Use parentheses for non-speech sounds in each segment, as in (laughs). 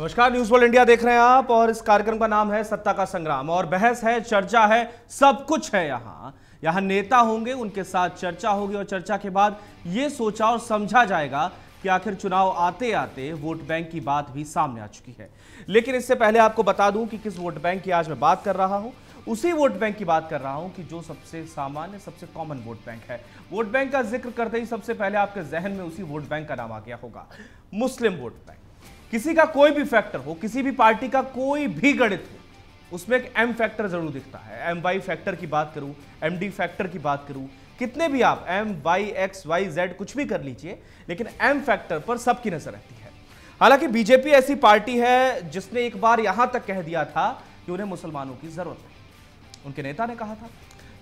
नमस्कार news world India देख रहे हैं आप और इस कार्यक्रम का नाम है सत्ता का संग्राम और बहस है, चर्चा है, सब कुछ है यहाँ। यहाँ नेता होंगे, उनके साथ चर्चा होगी और चर्चा के बाद ये सोचा और समझा जाएगा कि आखिर चुनाव आते आते वोट बैंक की बात भी सामने आ चुकी है। लेकिन इससे पहले आपको बता दूँ कि किस वोट बैंक की आज मैं बात कर रहा हूँ। उसी वोट बैंक की बात कर रहा हूँ कि जो सबसे सामान्य, सबसे कॉमन वोट बैंक है। वोट बैंक का ज़िक्र करते ही सबसे पहले आपके जहन में उसी वोट बैंक का नाम आ गया होगा। Muslim vote bank. किसी का कोई भी फैक्टर हो, किसी भी पार्टी का कोई भी गणित हो, उसमें एक एम फैक्टर ज़रूर दिखता है। एम वाई फैक्टर की बात करूँ एम डी फैक्टर की बात करूँ, कितने भी आप M Y X Y Z कुछ भी कर लीजिए, लेकिन एम फैक्टर पर सबकी नज़र रहती है। हालाँकि बीजेपी ऐसी पार्टी है जिसने एक बार यहाँ तक कह दिया था कि उन्हें मुसलमानों की ज़रूरत है। उनके नेता ने कहा था।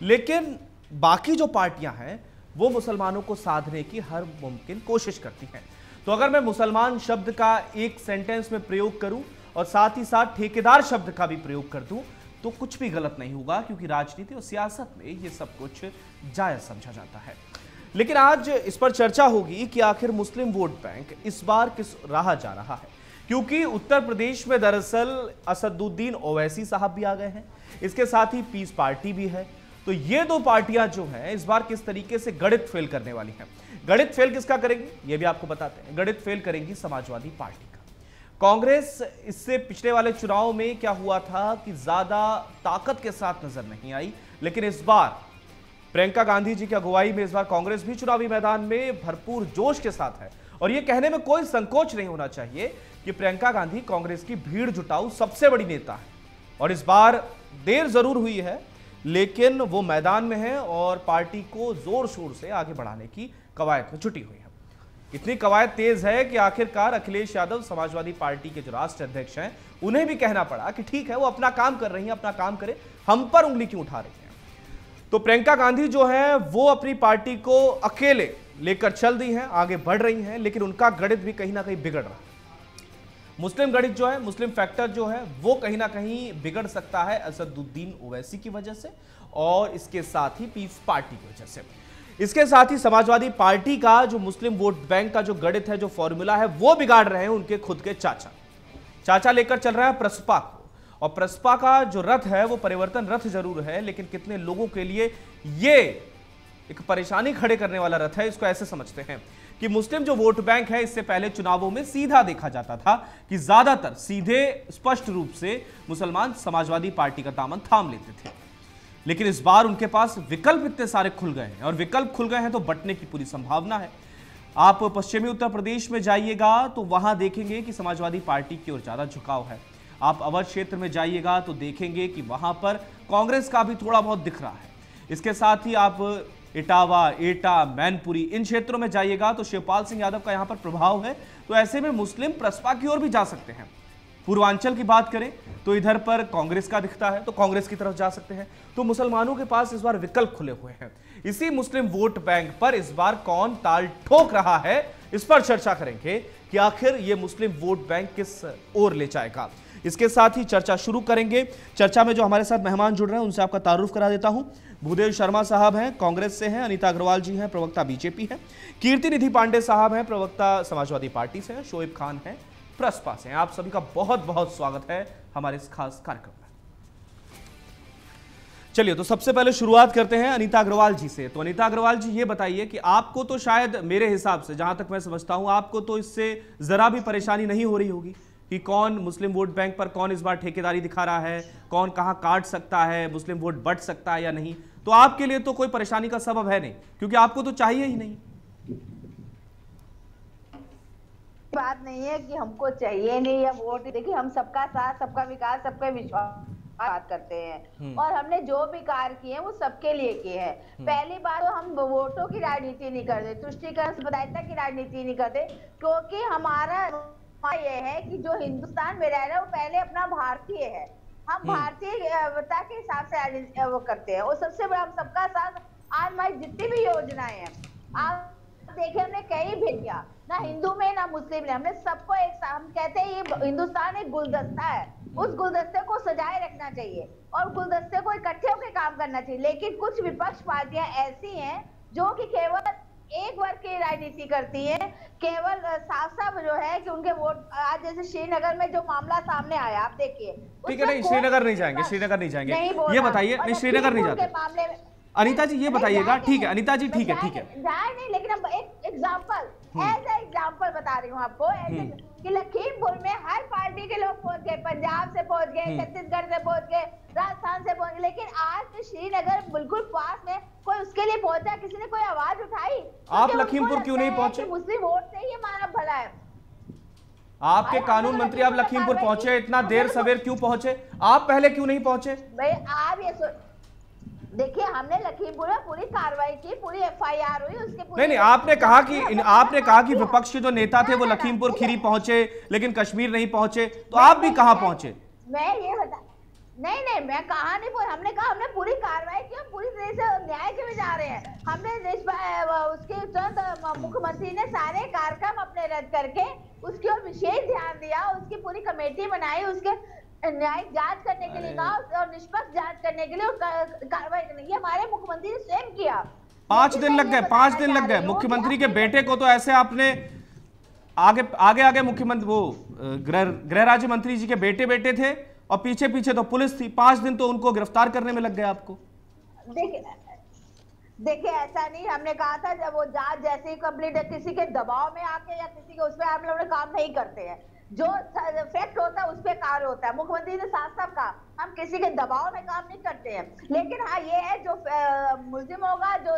लेकिन बाकी जो पार्टियाँ हैं, वो मुसलमानों को साधने की हर मुमकिन कोशिश करती हैं। तो अगर मैं मुसलमान शब्द का एक सेंटेंस में प्रयोग करूँ और साथ ही साथ ठेकेदार शब्द का भी प्रयोग कर दूँ तो कुछ भी गलत नहीं होगा, क्योंकि राजनीति और सियासत में ये सब कुछ जायज़ समझा जाता है। लेकिन आज इस पर चर्चा होगी कि आखिर मुस्लिम वोट बैंक इस बार किस राह जा रहा है। क्योंकि उत्तर प्रदेश में दरअसल असदुद्दीन ओवैसी साहब भी आ गए हैं, इसके साथ ही पीस पार्टी भी है। तो ये दो पार्टियाँ जो हैं, इस बार किस तरीके से गणित फेल करने वाली हैं? गणित फेल किसका करेंगे? ये भी आपको बताते हैं। गणित फेल करेंगी समाजवादी पार्टी का। कांग्रेस, इससे पिछले वाले चुनाव में क्या हुआ था कि ज़्यादा ताकत के साथ नज़र नहीं आई, लेकिन इस बार प्रियंका गांधी जी की अगुवाई में इस बार कांग्रेस भी चुनावी मैदान में भरपूर जोश के साथ है। और यह कहने में कोई संकोच नहीं होना चाहिए कि प्रियंका गांधी कांग्रेस की भीड़ जुटाऊ सबसे बड़ी नेता है। और इस बार देर ज़रूर हुई है, लेकिन वो मैदान में है और पार्टी को ज़ोर शोर से आगे बढ़ाने की कवायद में जुटी हुई है। इतनी कवायद तेज है कि आखिरकार अखिलेश यादव समाजवादी पार्टी के जो राष्ट्रीय अध्यक्ष हैं, उन्हें भी कहना पड़ा कि ठीक है, वो अपना काम कर रही हैं, अपना काम करें। हम पर उंगली क्यों उठा रही हैं? तो प्रियंका गांधी जो है, वो अपनी पार्टी को अकेले लेकर चल दी हैं, आगे बढ़ रही हैं, लेकिन उनका गणित भी कहीं ना कहीं बिगड़ रहा है। मुस्लिम गणित जो है, मुस्लिम फैक्टर जो है, वो कहीं ना कहीं बिगड़ सकता है असदुद्दीन ओवैसी की वजह से और इसके साथ ही पीस पार्टी की वजह से। इसके साथ ही समाजवादी पार्टी का, जो मुस्लिम वोट बैंक का जो गणित है, जो फॉर्मूला है, वो बिगाड़ रहे हैं उनके खुद के चाचा। चाचा लेकर चल रहा है प्रसपा को। और प्रसपा का जो रथ है, वो परिवर्तन रथ ज़रूर है, लेकिन कितने लोगों के लिए ये एक परेशानी खड़े करने वाला रथ है, इसको ऐसे समझते हैं कि मुस्लिम जो वोट बैंक है, इससे पहले चुनावों में सीधा देखा जाता था कि ज़्यादातर सीधे स्पष्ट रूप से मुसलमान समाजवादी पार्टी का दामन थाम लेते थे। लेकिन इस बार उनके पास विकल्प इतने सारे खुल गए हैं। और विकल्प खुल गए हैं तो बटने की पूरी संभावना है। आप पश्चिमी उत्तर प्रदेश में जाइएगा तो वहाँ देखेंगे कि समाजवादी पार्टी की ओर ज़्यादा झुकाव है। आप अवध क्षेत्र में जाइएगा तो देखेंगे कि वहाँ पर कांग्रेस का भी थोड़ा बहुत दिख रहा है। इसके साथ ही आप इटावा, एटा, मैनपुरी, इन क्षेत्रों में जाइएगा तो शिवपाल सिंह यादव का यहाँ पर प्रभाव है। तो ऐसे में मुस्लिम प्रसपा की ओर भी जा सकते हैं। पूर्वांचल की बात करें तो इधर पर कांग्रेस का दिखता है तो कांग्रेस की तरफ़ जा सकते हैं। तो मुसलमानों के पास इस बार विकल्प खुले हुए हैं। इसी मुस्लिम वोट बैंक पर इस बार कौन ताल ठोक रहा है, इस पर चर्चा करेंगे कि आखिर यह मुस्लिम वोट बैंक किस ओर ले जाएगा। इसके साथ ही चर्चा शुरू करेंगे। चर्चा में जो हमारे साथ मेहमान जुड़ रहे हैं, उनसे आपका तारुफ करा देता हूँ। भूदेव शर्मा साहब हैं, कांग्रेस से हैं, अनीता अग्रवाल जी हैं, प्रवक्ता बीजेपी है। कीर्ति निधि पांडे साहब हैं, प्रवक्ता समाजवादी पार्टी से हैं, शोएब खान हैं। प्रसपा से आप सभी का बहुत बहुत स्वागत है हमारे इस खास कार्यक्रम में। चलिए तो सबसे पहले शुरुआत करते हैं अनीता अग्रवाल जी से। तो अनीता अग्रवाल जी, ये बताइए कि आपको तो शायद, मेरे हिसाब से, जहाँ तक मैं समझता हूँ, आपको तो इससे जरा भी परेशानी नहीं हो रही होगी कि कौन मुस्लिम वोट बैंक पर कौन इस बार ठेकेदारी दिखा रहा है, कौन कहाँ काट सकता है, मुस्लिम वोट बट सकता है या नहीं। तो आपके लिए तो कोई परेशानी का सबब है नहीं, क्योंकि आपको तो चाहिए ही नहीं। बात नहीं है कि हमको चाहिए नहीं या वोट देखिए हम सबका साथ सबका विकास सबका विश्वास बात करते हैं हम्म। और हमने जो भी कार्य किए हैं वो सबके लिए किए हैं हम्म। पहली बार तो हम वोटों की राजनीति नहीं करते तुष्टिकरण संप्रदायता की राजनीति नहीं करते क्योंकि हमारा ये है कि जो हिंदुस्तान में रह रहे हैं वो पहले अपना भारतीय है हम हम्म। भारतीयता के हिसाब से वो करते हैं और सबसे बड़ा हम सबका साथ आज हमारी जितनी भी योजनाएँ हैं आप देखे हमने कई भेजिया ना हिंदू में ना मुस्लिम में हमने सबको एक हम कहते हैं ये हिंदुस्तान एक गुलदस्ता है। उस गुलदस्ते को सजाए रखना चाहिए और गुलदस्ते को इकट्ठे होकर काम करना चाहिए। लेकिन कुछ विपक्ष पार्टियाँ ऐसी हैं जो कि केवल एक वर्ग की राजनीति करती है केवल साफ़ साफ़ जो है कि उनके वोट आज जैसे श्रीनगर में जो मामला सामने आया आप देखिए ठीक है नहीं श्रीनगर नहीं जाएँगे श्रीनगर नहीं जाएँगे। ये बताइए नहीं श्रीनगर नहीं जाते। मामले में अनिता जी ये बताइएगा ठीक है अनिता जी ठीक है ठीक है। नहीं लेकिन अब एक एग्जांपल एज एग्जांपल बता रही हूँ आपको हम्म। कि लखीमपुर में हर पार्टी के लोग पहुँच गए पंजाब से पहुँच गए हम्म। छत्तीसगढ़ से पहुँच गए राजस्थान से पहुँच गए लेकिन आज तो श्रीनगर बिल्कुल पास में कोई उसके लिए पहुँचा किसी ने कोई आवाज़ उठाई? आप लखीमपुर क्यों नहीं पहुँचे? मुस्लिम वोट से ही मानव भला है। आपके कानून मंत्री आप लखीमपुर पहुँचे इतना देर सवेर क्यों पहुँचे? आप पहले क्यों नहीं पहुँचे? भाई आप ये देखिए हमने लखीमपुर में पूरी कार्रवाई की पूरी एफआईआर हुई उसके पूरी नहीं नहीं आपने कहा कि इन, आपने कहा कि विपक्ष के जो नेता थे वो लखीमपुर खीरी पहुँचे लेकिन कश्मीर नहीं पहुँचे तो आप भी कहा पहुँचे? मैं ये बता नहीं नहीं मैं कहा नहीं बोल हमने कहा हमने पूरी कार्रवाई की हम पूरी तरह से न्याय के में जा रहे हैं। हमने देश उसके तुरंत मुख्यमंत्री ने सारे कार्यक्रम अपने रद्द करके उसकी ओर विशेष ध्यान दिया उसकी पूरी कमेटी बनाई उसके न्यायिक जाँच करने के लिए कहा और निष्पक्ष जाँच करने के लिए कार्रवाई करने के हमारे मुख्यमंत्री ने स्वयं किया। पाँच दिन लग गए पाँच दिन लग गए। मुख्यमंत्री के बेटे को तो ऐसे आपने आगे आगे आगे मुख्यमंत्री वो गृह गृह राज्य मंत्री जी के बेटे बेटे थे और पीछे पीछे तो पुलिस थी। पाँच दिन तो उनको गिरफ़्तार करने में लग गए आपको। देखिए देखिए ऐसा नहीं हमने कहा था जब वो जाँच जैसे ही कंप्लीट है किसी के दबाव में आके या किसी के उसमें आप लोग काम नहीं करते हैं। जो फैक्ट होता है, उस पर कार्य होता है। मुख्यमंत्री ने साफ़ साफ़ कहा, हम किसी के दबाव में काम नहीं करते हैं। लेकिन हाँ ये है, जो मुलजिम होगा, जो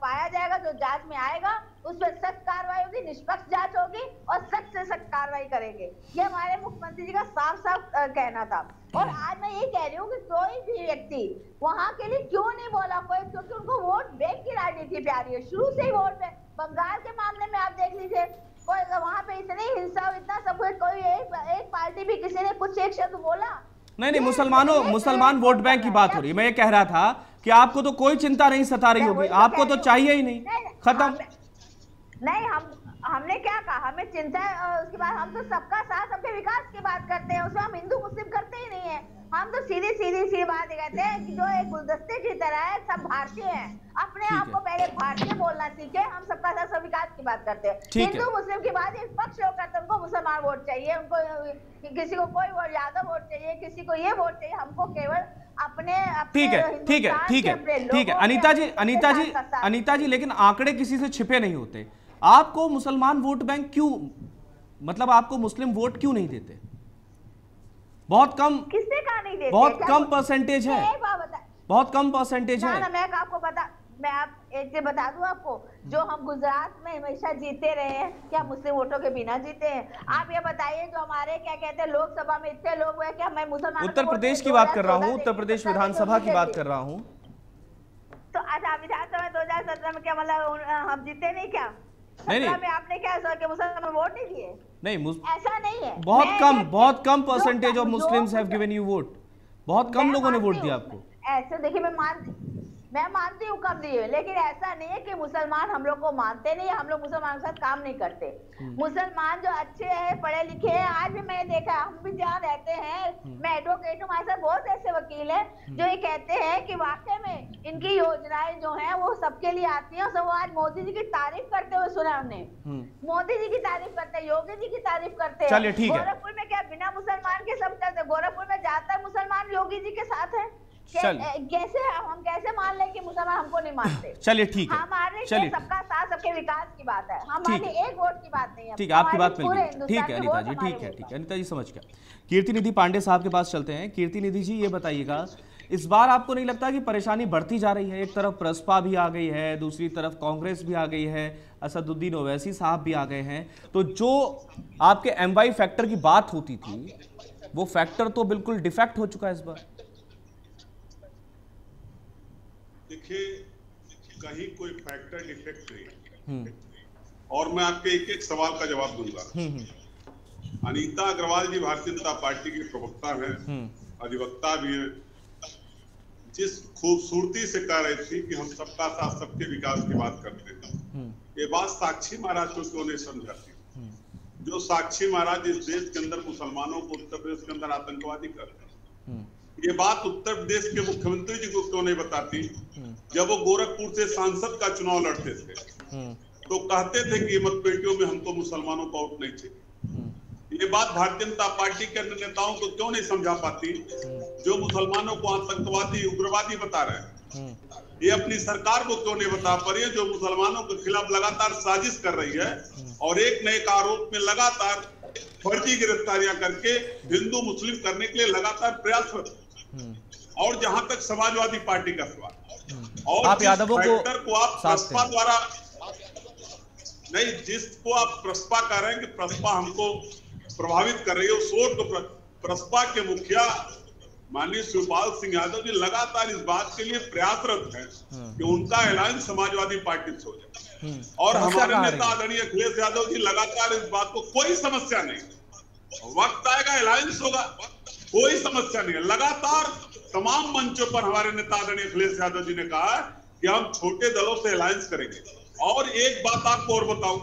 पाया जाएगा, जो जाँच में आएगा, उस पर सख्त कार्रवाई होगी, निष्पक्ष जाँच होगी और सख्त से सख्त कार्रवाई करेंगे। ये हमारे मुख्यमंत्री जी का साफ़ साफ़ कहना था। और आज मैं ये कह रही हूँ कि कोई भी व्यक्ति वहाँ के लिए क्यों नहीं बोला? कोई, क्योंकि उनको वोट बैंक की राजनीति प्यारी है। शुरू से ही वोट बैंक बंगाल के मामले में आप देख लीजिए कोई वहाँ पे इतनी हिंसा इतना सब कुछ कोई एक, एक पार्टी भी किसी ने कुछ एक शब्द बोला? नहीं नहीं मुसलमानों मुसलमान वोट बैंक की बात हो रही है। मैं ये कह रहा था कि आपको तो कोई चिंता नहीं सता रही होगी। तो आपको तो चाहिए ही नहीं। खत्म। नहीं हम हमने क्या कहा? हमें चिंता उसके बाद हम तो सबका साथ सबके विकास की बात करते हैं। उसमें हम हिंदू मुस्लिम करते ही नहीं है। हम तो सीधी सीधी सी बात कहते हैं कि जो एक गुलदस्ते की तरह है सब भारतीय हैं। अपने आप को पहले भारतीय बोलना सीखे हम सबका साथ सब विकास की बात करते हैं। हिंदू मुस्लिम की बात एक पक्ष लोग करते उनको मुसलमान वोट चाहिए उनको किसी को कोई वोट यादव वोट चाहिए किसी को ये वोट चाहिए हमको केवल अपने ठीक है ठीक है ठीक है ठीक है अनिता जी अनिता जी अनिता जी लेकिन आंकड़े किसी से छिपे नहीं होते। आपको मुसलमान वोट बैंक क्यों मतलब आपको मुस्लिम वोट क्यों नहीं देते? बहुत कम किसने कहा नहीं देते? बहुत कम परसेंटेज है। बहुत कम परसेंटेज है। मैं आपको बता मैं आप एक चीज़ बता दूँ आपको। जो हम गुजरात में हमेशा जीते रहे हैं क्या मुस्लिम वोटों के बिना जीते हैं? आप ये बताइए जो हमारे क्या कहते हैं लोकसभा में इतने लोग हुए क्या मैं मुसलमान उत्तर प्रदेश की बात कर रहा हूँ उत्तर प्रदेश विधानसभा की बात कर रहा हूँ। तो अच्छा विधानसभा दो हज़ार सत्रह में क्या मतलब हम जीते नहीं क्या? नहीं नहीं। में आपने क्या ऐसा कि मुसलमान वोट नहीं दिए नहीं ऐसा नहीं है। बहुत कम बहुत कम percentage of Muslims have given you vote बहुत कम लोगों ने वोट दिया आपको। ऐसे देखिए मैं मान मैं मानती हूँ कम दिए लेकिन ऐसा नहीं है कि मुसलमान हम लोग को मानते नहीं हम लोग मुसलमान के साथ काम नहीं करते। हम्म। मुसलमान जो अच्छे हैं पढ़े लिखे हैं आज भी मैंने देखा हम भी जहाँ रहते हैं हम्म। मैं एडवोकेट हूँ हमारे साथ बहुत ऐसे वकील हैं हम्म। जो ये कहते हैं कि वाकई में इनकी योजनाएँ जो है वो सबके लिए आती है सब आज मोदी जी की तारीफ़ करते हुए सुना हमने। मोदी जी की तारीफ़ करते हैं योगी जी की तारीफ़ करते हैं। गोरखपुर में क्या बिना मुसलमान के सब चलते गोरखपुर में ज़्यादातर मुसलमान योगी जी के साथ है। कैसे हम कैसे मान लें कि मुसलमान हमको नहीं मानते? (laughs) चलिए ठीक है। हमारे चलिए। सबका साथ सबके विकास की बात है। हमारी एक वोट की बात नहीं है। ठीक है आपकी बात मिल गई ठीक है अनिता जी ठीक है ठीक है। अनिता जी समझ गया। कीर्ति निधि पांडे साहब के पास चलते हैं। कीर्ति निधि जी ये बताइएगा इस बार आपको नहीं लगता कि परेशानी बढ़ती जा रही है? एक तरफ़ प्रसपा भी आ गई है दूसरी तरफ़ कांग्रेस भी आ गई है असदुद्दीन ओवैसी साहब भी आ गए हैं। तो जो आपके एमवाई फैक्टर की बात होती थी वो फैक्टर तो बिल्कुल डिफेक्ट हो चुका है इस बार। देखिए कहीं कोई फैक्टर डिफेक्ट नहीं हम्म। और मैं आपके एक एक सवाल का जवाब दूँगा। हम्म, हम्म। अनीता अग्रवाल जी भारतीय जनता पार्टी की प्रवक्ता है अधिवक्ता भी है। जिस खूबसूरती से कह रही थी कि हम सबका साथ सबके विकास की बात करते हैं ये बात साक्षी महाराज को क्यों नहीं समझाती। जो साक्षी महाराज इस देश के अंदर मुसलमानों को उत्तर प्रदेश के अंदर आतंकवादी करते हैं ये बात उत्तर प्रदेश के मुख्यमंत्री जी को क्यों नहीं बताती? जब वो गोरखपुर से सांसद का चुनाव लड़ते थे तो कहते थे कि मतपेटियों में हमको मुसलमानों का वोट नहीं चाहिए। ये बात भारतीय जनता पार्टी के अन्य नेताओं को क्यों नहीं समझा पाती? जो मुसलमानों को आतंकवादी उग्रवादी बता रहे हैं। ये अपनी सरकार को क्यों नहीं बता पा रही है? जो मुसलमानों के खिलाफ लगातार साजिश कर रही है और एक नए आरोप में लगातार फर्जी गिरफ्तारियाँ करके हिंदू मुस्लिम करने के लिए लगातार प्रयासरत और जहाँ तक समाजवादी पार्टी का सवाल और आप यादवों को को आप प्रस्पा द्वारा नहीं जिसको आप प्रस्पा कह रहे हैं कि प्रस्पा हमको प्रभावित कर रही है उस वोट को प्रस्पा के मुखिया माननीय शिवपाल सिंह यादव जी लगातार इस बात के लिए प्रयासरत है कि उनका ऐलान समाजवादी पार्टी से हो जाए। और हमारे नेता आदरणीय अखिलेश यादव जी लगातार इस बात को कोई समस्या नहीं। वक्त आएगा अलायंस होगा कोई समस्या नहीं है। लगातार तमाम मंचों पर हमारे नेता आदरणीय अखिलेश यादव जी ने कहा कि हम छोटे दलों से अलायंस करेंगे। और एक बात आपको और बताऊँ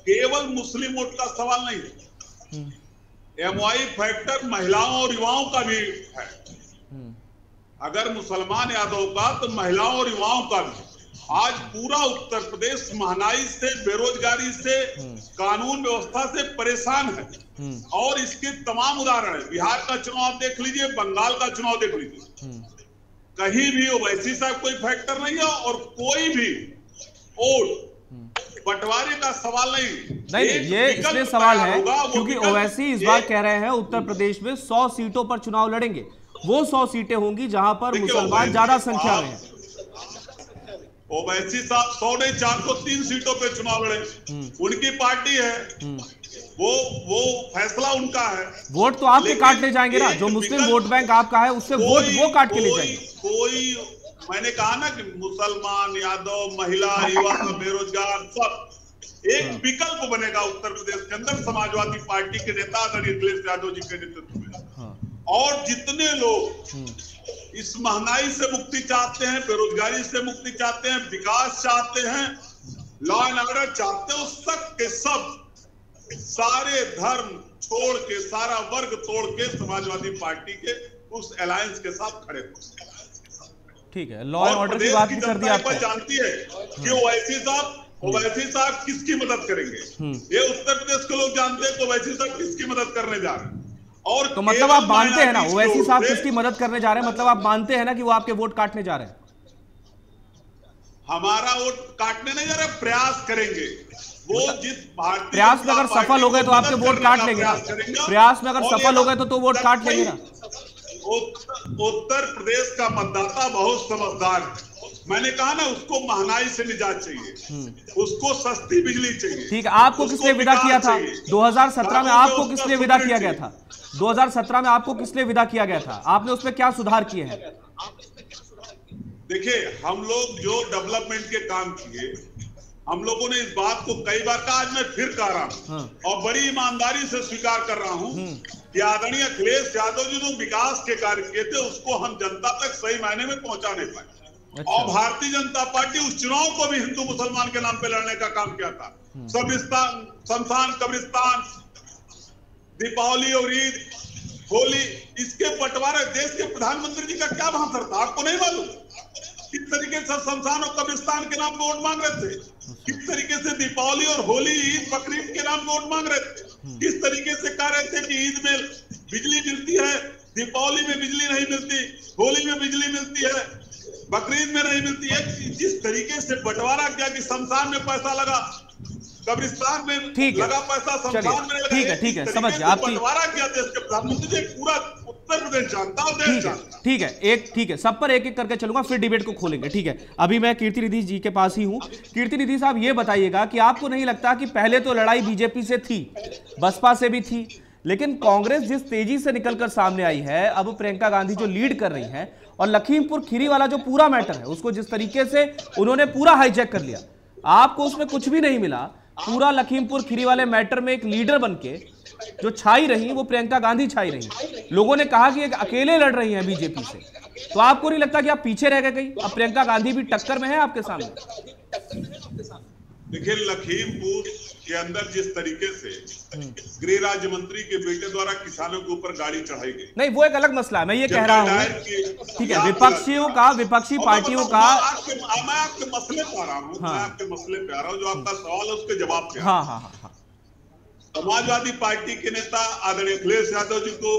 केवल मुस्लिम वोट का सवाल नहीं है। एमवाई फैक्टर महिलाओं और युवाओं का भी है। अगर मुसलमान यादव का तो महिलाओं और युवाओं का भी आज पूरा उत्तर प्रदेश महँगाई से बेरोजगारी से कानून व्यवस्था से परेशान है। और इसके तमाम उदाहरण है। बिहार का चुनाव देख लीजिए बंगाल का चुनाव देख लीजिए। कहीं भी वैसी साहब कोई फैक्टर नहीं है और कोई भी वोट बंटवारे का सवाल नहीं। नहीं ये इसलिए सवाल है क्योंकि ओवैसी इस बार कह रहे हैं उत्तर प्रदेश में सौ सीटों पर चुनाव लड़ेंगे। वो सौ सीटें होंगी जहाँ पर मुसलमान ज़्यादा संख्या में है। ओवैसी साहब सौ नहीं चार सौ तीन सीटों पे चुनाव लड़े हम्म। उनकी पार्टी है हम्म। वो वो फैसला उनका है वोट तो आपके काटने जाएँगे ना जो मुस्लिम वोट बैंक आपका है उससे वोट वो काट के ले जाएँगे कोई मैंने कहा ना कि मुसलमान यादव महिला युवा बेरोजगार सब एक हाँ। विकल्प बनेगा उत्तर प्रदेश के अंदर समाजवादी पार्टी के नेता आदरणीय अखिलेश यादव जी के नेतृत्व में हाँ। और जितने लोग हम्म। इस महँगाई से मुक्ति चाहते हैं बेरोजगारी से मुक्ति चाहते हैं विकास चाहते हैं लॉ एंड ऑर्डर चाहते हैं सब के सब सारे धर्म छोड़ के सारा वर्ग तोड़ के समाजवादी पार्टी के उस अलायंस के साथ खड़े हो ठीक है लॉ एंड ऑर्डर की बात कर दी आपने। जानती है कि ओवैसी साहब ओवैसी साहब किसकी मदद करेंगे? हम्म। ये उत्तर प्रदेश के लोग जानते हैं तो ओवैसी साहब किसकी मदद करने जा रहे हैं। और तो मतलब आप मानते हैं ना ओवैसी साहब किसकी मदद करने जा रहे हैं मतलब आप मानते हैं ना कि वो आपके वोट काटने जा रहे हैं? हमारा वोट काटने नहीं जा रहे प्रयास करेंगे। वो मतलब जिस भारतीय प्रयास में अगर सफल हो गए तो आपके वोट काट लेंगे। प्रयास में अगर सफल हो गए तो, तो वोट काट लेंगे ना। उत्तर प्रदेश का मतदाता बहुत समझदार है। मैंने कहा ना उसको महँगाई से निजात चाहिए। हम्म। उसको सस्ती बिजली चाहिए। ठीक है आपको किसने विदा किया था? 2017 में आपको किसने विदा किया गया था? 2017 में आपको किसने विदा किया गया था? आपने उसमें क्या सुधार किए हैं? देखिए हम लोग जो डेवलपमेंट के काम किए हम लोगों ने इस बात को कई बार कहा आज मैं फिर कह रहा हूँ। हाँ। और बड़ी ईमानदारी से स्वीकार कर रहा हूँ हम्म। कि आदरणीय अखिलेश यादव जी जो विकास के कार्य किए थे उसको हम जनता तक सही मायने में पहुँचा नहीं पाए। अच्छा। और भारतीय जनता पार्टी उस चुनाव को भी हिंदू मुसलमान के नाम पे लड़ने का काम किया था। हम्म। सबिस्तान शमशान कब्रिस्तान दीपावली और ईद होली इसके बंटवारे देश के प्रधानमंत्री जी का क्या भाषण था? आपको नहीं मालूम? किस तरीके से शमशान और कब्रिस्तान के नाम वोट मांग रहे थे? किस तरीके से दीपावली और होली ईद बकरीद के नाम वोट मांग रहे थे? किस तरीके से कह रहे थे कि ईद में बिजली मिलती है दीपावली में बिजली नहीं मिलती होली में बिजली मिलती है? बकरीद में नहीं मिलती है। जिस तरीके से बंटवारा किया कि शमशान में पैसा लगा कब्रिस्तान में ठीक लगा पैसा शमशान में लगा ठीक है ठीक है समझ गया आपकी बंटवारा किया देश के प्रधानमंत्री जी पूरा उत्तर प्रदेश जानता और देश जानता ठीक है एक ठीक है सब पर एक एक करके चलूँगा फिर डिबेट को खोलेंगे ठीक है। अभी मैं कीर्ति निधि जी के पास ही हूँ। कीर्ति निधि साहब ये बताइएगा कि आपको नहीं लगता कि पहले तो लड़ाई बीजेपी से थी बसपा से भी थी लेकिन कांग्रेस जिस तेज़ी से निकलकर सामने आई है अब प्रियंका गांधी जो लीड कर रही है और लखीमपुर खीरी वाला जो पूरा मैटर है, उसको जिस तरीके से उन्होंने पूरा हाईजैक कर लिया, आपको उसमें कुछ भी नहीं मिला। पूरा लखीमपुर खीरी वाले मैटर में एक लीडर बन के जो छाई रही, वो प्रियंका गांधी छाई रही। लोगों ने कहा कि एक अकेले लड़ रही हैं बीजेपी से। तो आपको नहीं लगता कि आप पीछे रह गए कहीं? अब प्रियंका गांधी भी टक्कर में है आपके सामने। देखिए लखीमपुर के अंदर जिस तरीके से गृह राज्य मंत्री के बेटे द्वारा किसानों के ऊपर गाड़ी चढ़ाई गई। नहीं वो एक अलग मसला है मैं ये कह रहा हूँ। ठीक है विपक्षियों का विपक्षी पार्टियों का मैं आपके मसले पे आ रहा हूँ हाँ। मैं आपके मसले पे आ रहा हूँ जो आपका सवाल है उसके जवाब पे हाँ हाँ। हाँ हाँ समाजवादी पार्टी के नेता आदरणीय अखिलेश यादव जी को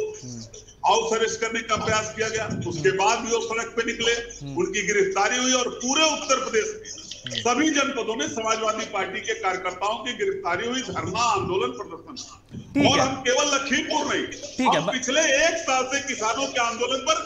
हाउस अरेस्ट करने का प्रयास किया गया। उसके बाद भी वो सड़क पे निकले उनकी गिरफ्तारी हुई और पूरे उत्तर प्रदेश में सभी जनपदों में समाजवादी पार्टी के कार्यकर्ताओं की गिरफ्तारी हुई धरना आंदोलन प्रदर्शन। और हम केवल लखीमपुर नहीं हम पिछले एक साल से किसानों के आंदोलन पर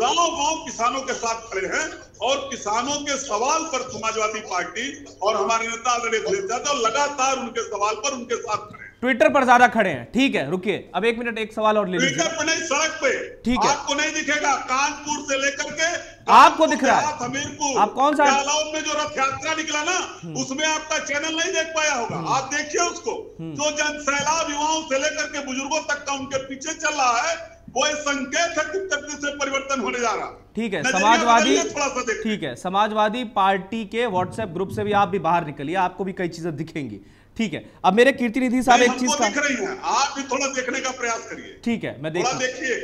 गाँव गाँव किसानों के साथ खड़े हैं और किसानों के सवाल पर समाजवादी पार्टी और हमारे नेता आदरणीय अखिलेश यादव लगातार उनके सवाल पर उनके साथ खड़े ट्विटर पर ज़्यादा खड़े हैं। ठीक है रुकिए। अब एक मिनट एक सवाल और ले लीजिए। पे नहीं सड़क पे। ठीक है। आपको नहीं दिखेगा कानपुर से लेकर के आपको दिख रहा है। हमीरपुर आप कौन सा- हम्म। में जो रथ यात्रा निकला ना उसमें आपका चैनल नहीं देख पाया होगा। आप देखिए उसको। हम्म। जो जन सैलाब युवाओं से लेकर के बुज़ुर्गों तक का उनके पीछे चल रहा है वो एक संकेत है कि में परिवर्तन होने जा रहा। ठीक है समाजवादी थोड़ा सा ठीक है समाजवादी पार्टी के व्हाट्सएप ग्रुप से भी आप भी बाहर निकलिए आपको भी कई चीज़ें दिखेंगी। ठीक है अब मेरे कीर्ति निधि साहब एक चीज़ का दिख रही है आप भी थोड़ा देखने का प्रयास करिए। ठीक है मैं देखिए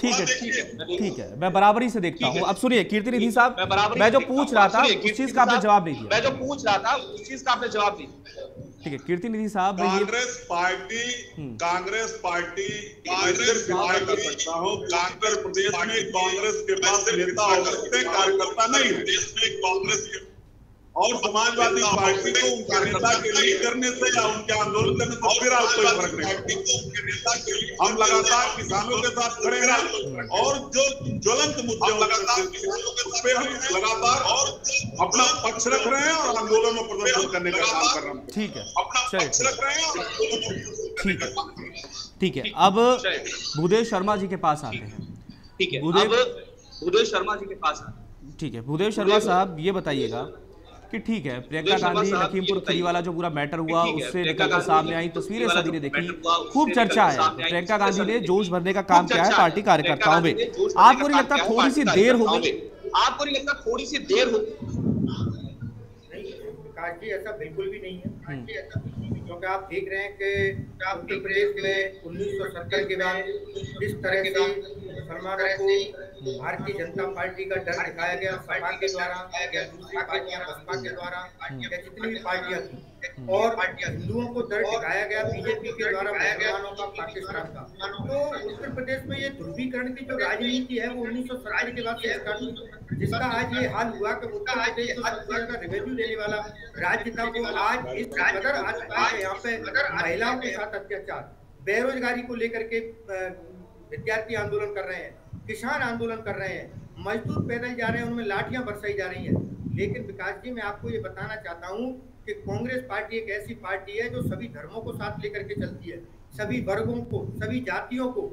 ठीक है ठीक है मैं बराबरी से देखता हूँ। अब सुनिए कीर्ति निधि साहब मैं जो पूछ रहा था उस चीज़ का आपने जवाब नहीं दिया। मैं जो पूछ रहा था उस चीज़ का आपने जवाब नहीं दिया। ठीक है कीर्ति निधि साहब कांग्रेस पार्टी हम्म। कांग्रेस पार्टी कांग्रेस पार्टी कर सकता हूँ। कांग्रेस प्रदेश में कांग्रेस के पास नेता हो। सकते कार्यकर्ता नहीं देश में कांग्रेस के और समाजवादी पार्टी को उनके नेता के लिए करने से या उनके आंदोलन करने से फिर आप कोई फ़र्क नहीं हम लगातार किसानों के साथ खड़े हैं और जो ज्वलंत मुद्दे लगातार उस पे हम लगातार और अपना पक्ष रख रहे हैं और आंदोलन में प्रदर्शन करने का काम कर रहे हैं। ठीक है। अपना पक्ष रख रहे हैं ठीक है। ठीक है। अब भूदेव शर्मा जी के पास आते हैं। ठीक है। भूदेव- अब भूदेव शर्मा जी के पास आते ठीक है। भूदेव शर्मा साहब ये बताइएगा कि ठीक है प्रियंका गांधी लखीमपुर खरी वाला जो पूरा मैटर हुआ उससे प्रियंका निकलकर सामने आई तस्वीरें सभी ने देखी। खूब चर्चा है। प्रियंका गांधी ने जोश भरने का काम किया है पार्टी कार्यकर्ताओं में। आपको नहीं लगता थोड़ी सी देर हो गई? आपको नहीं लगता थोड़ी सी देर हो नहीं जी ऐसा बिल्कुल भी नहीं है। क्योंकि आप देख रहे हैं कि उत्तर प्रदेश में उन्नीस सौ सत्तर के बाद किस तरह से मुसलमानों को भारतीय जनता पार्टी का डर दिखाया गया सपा के द्वारा या दूसरी पार्टियाँ बसपा के द्वारा या जितनी भी पार्टियाँ थी। और हिंदुओं को डर दिखाया गया बीजेपी के द्वारा मुसलमानों का पाकिस्तान का। तो उत्तर प्रदेश में ये ध्रुवीकरण की जो राजनीति है, वो उन्नीस सौ सत्तर के बाद से जिसका आज ये हाल हुआ कि उत्तर प्रदेश जो सबसे ज़्यादा रेवेन्यू लेने वाला राज्य था, वो आज इस कदर आ चुका है यहाँ पे महिलाओं के साथ अत्याचार, बेरोजगारी को लेकर के विद्यार्थी आंदोलन कर रहे हैं, किसान आंदोलन कर रहे हैं, मजदूर पैदल जा रहे हैं, उनमें लाठियाँ बरसाई जा रही हैं। लेकिन विकास जी, मैं आपको ये बताना चाहता हूँ कि कांग्रेस पार्टी एक ऐसी पार्टी है जो सभी धर्मों को साथ लेकर के चलती है सभी वर्गों को सभी जातियों को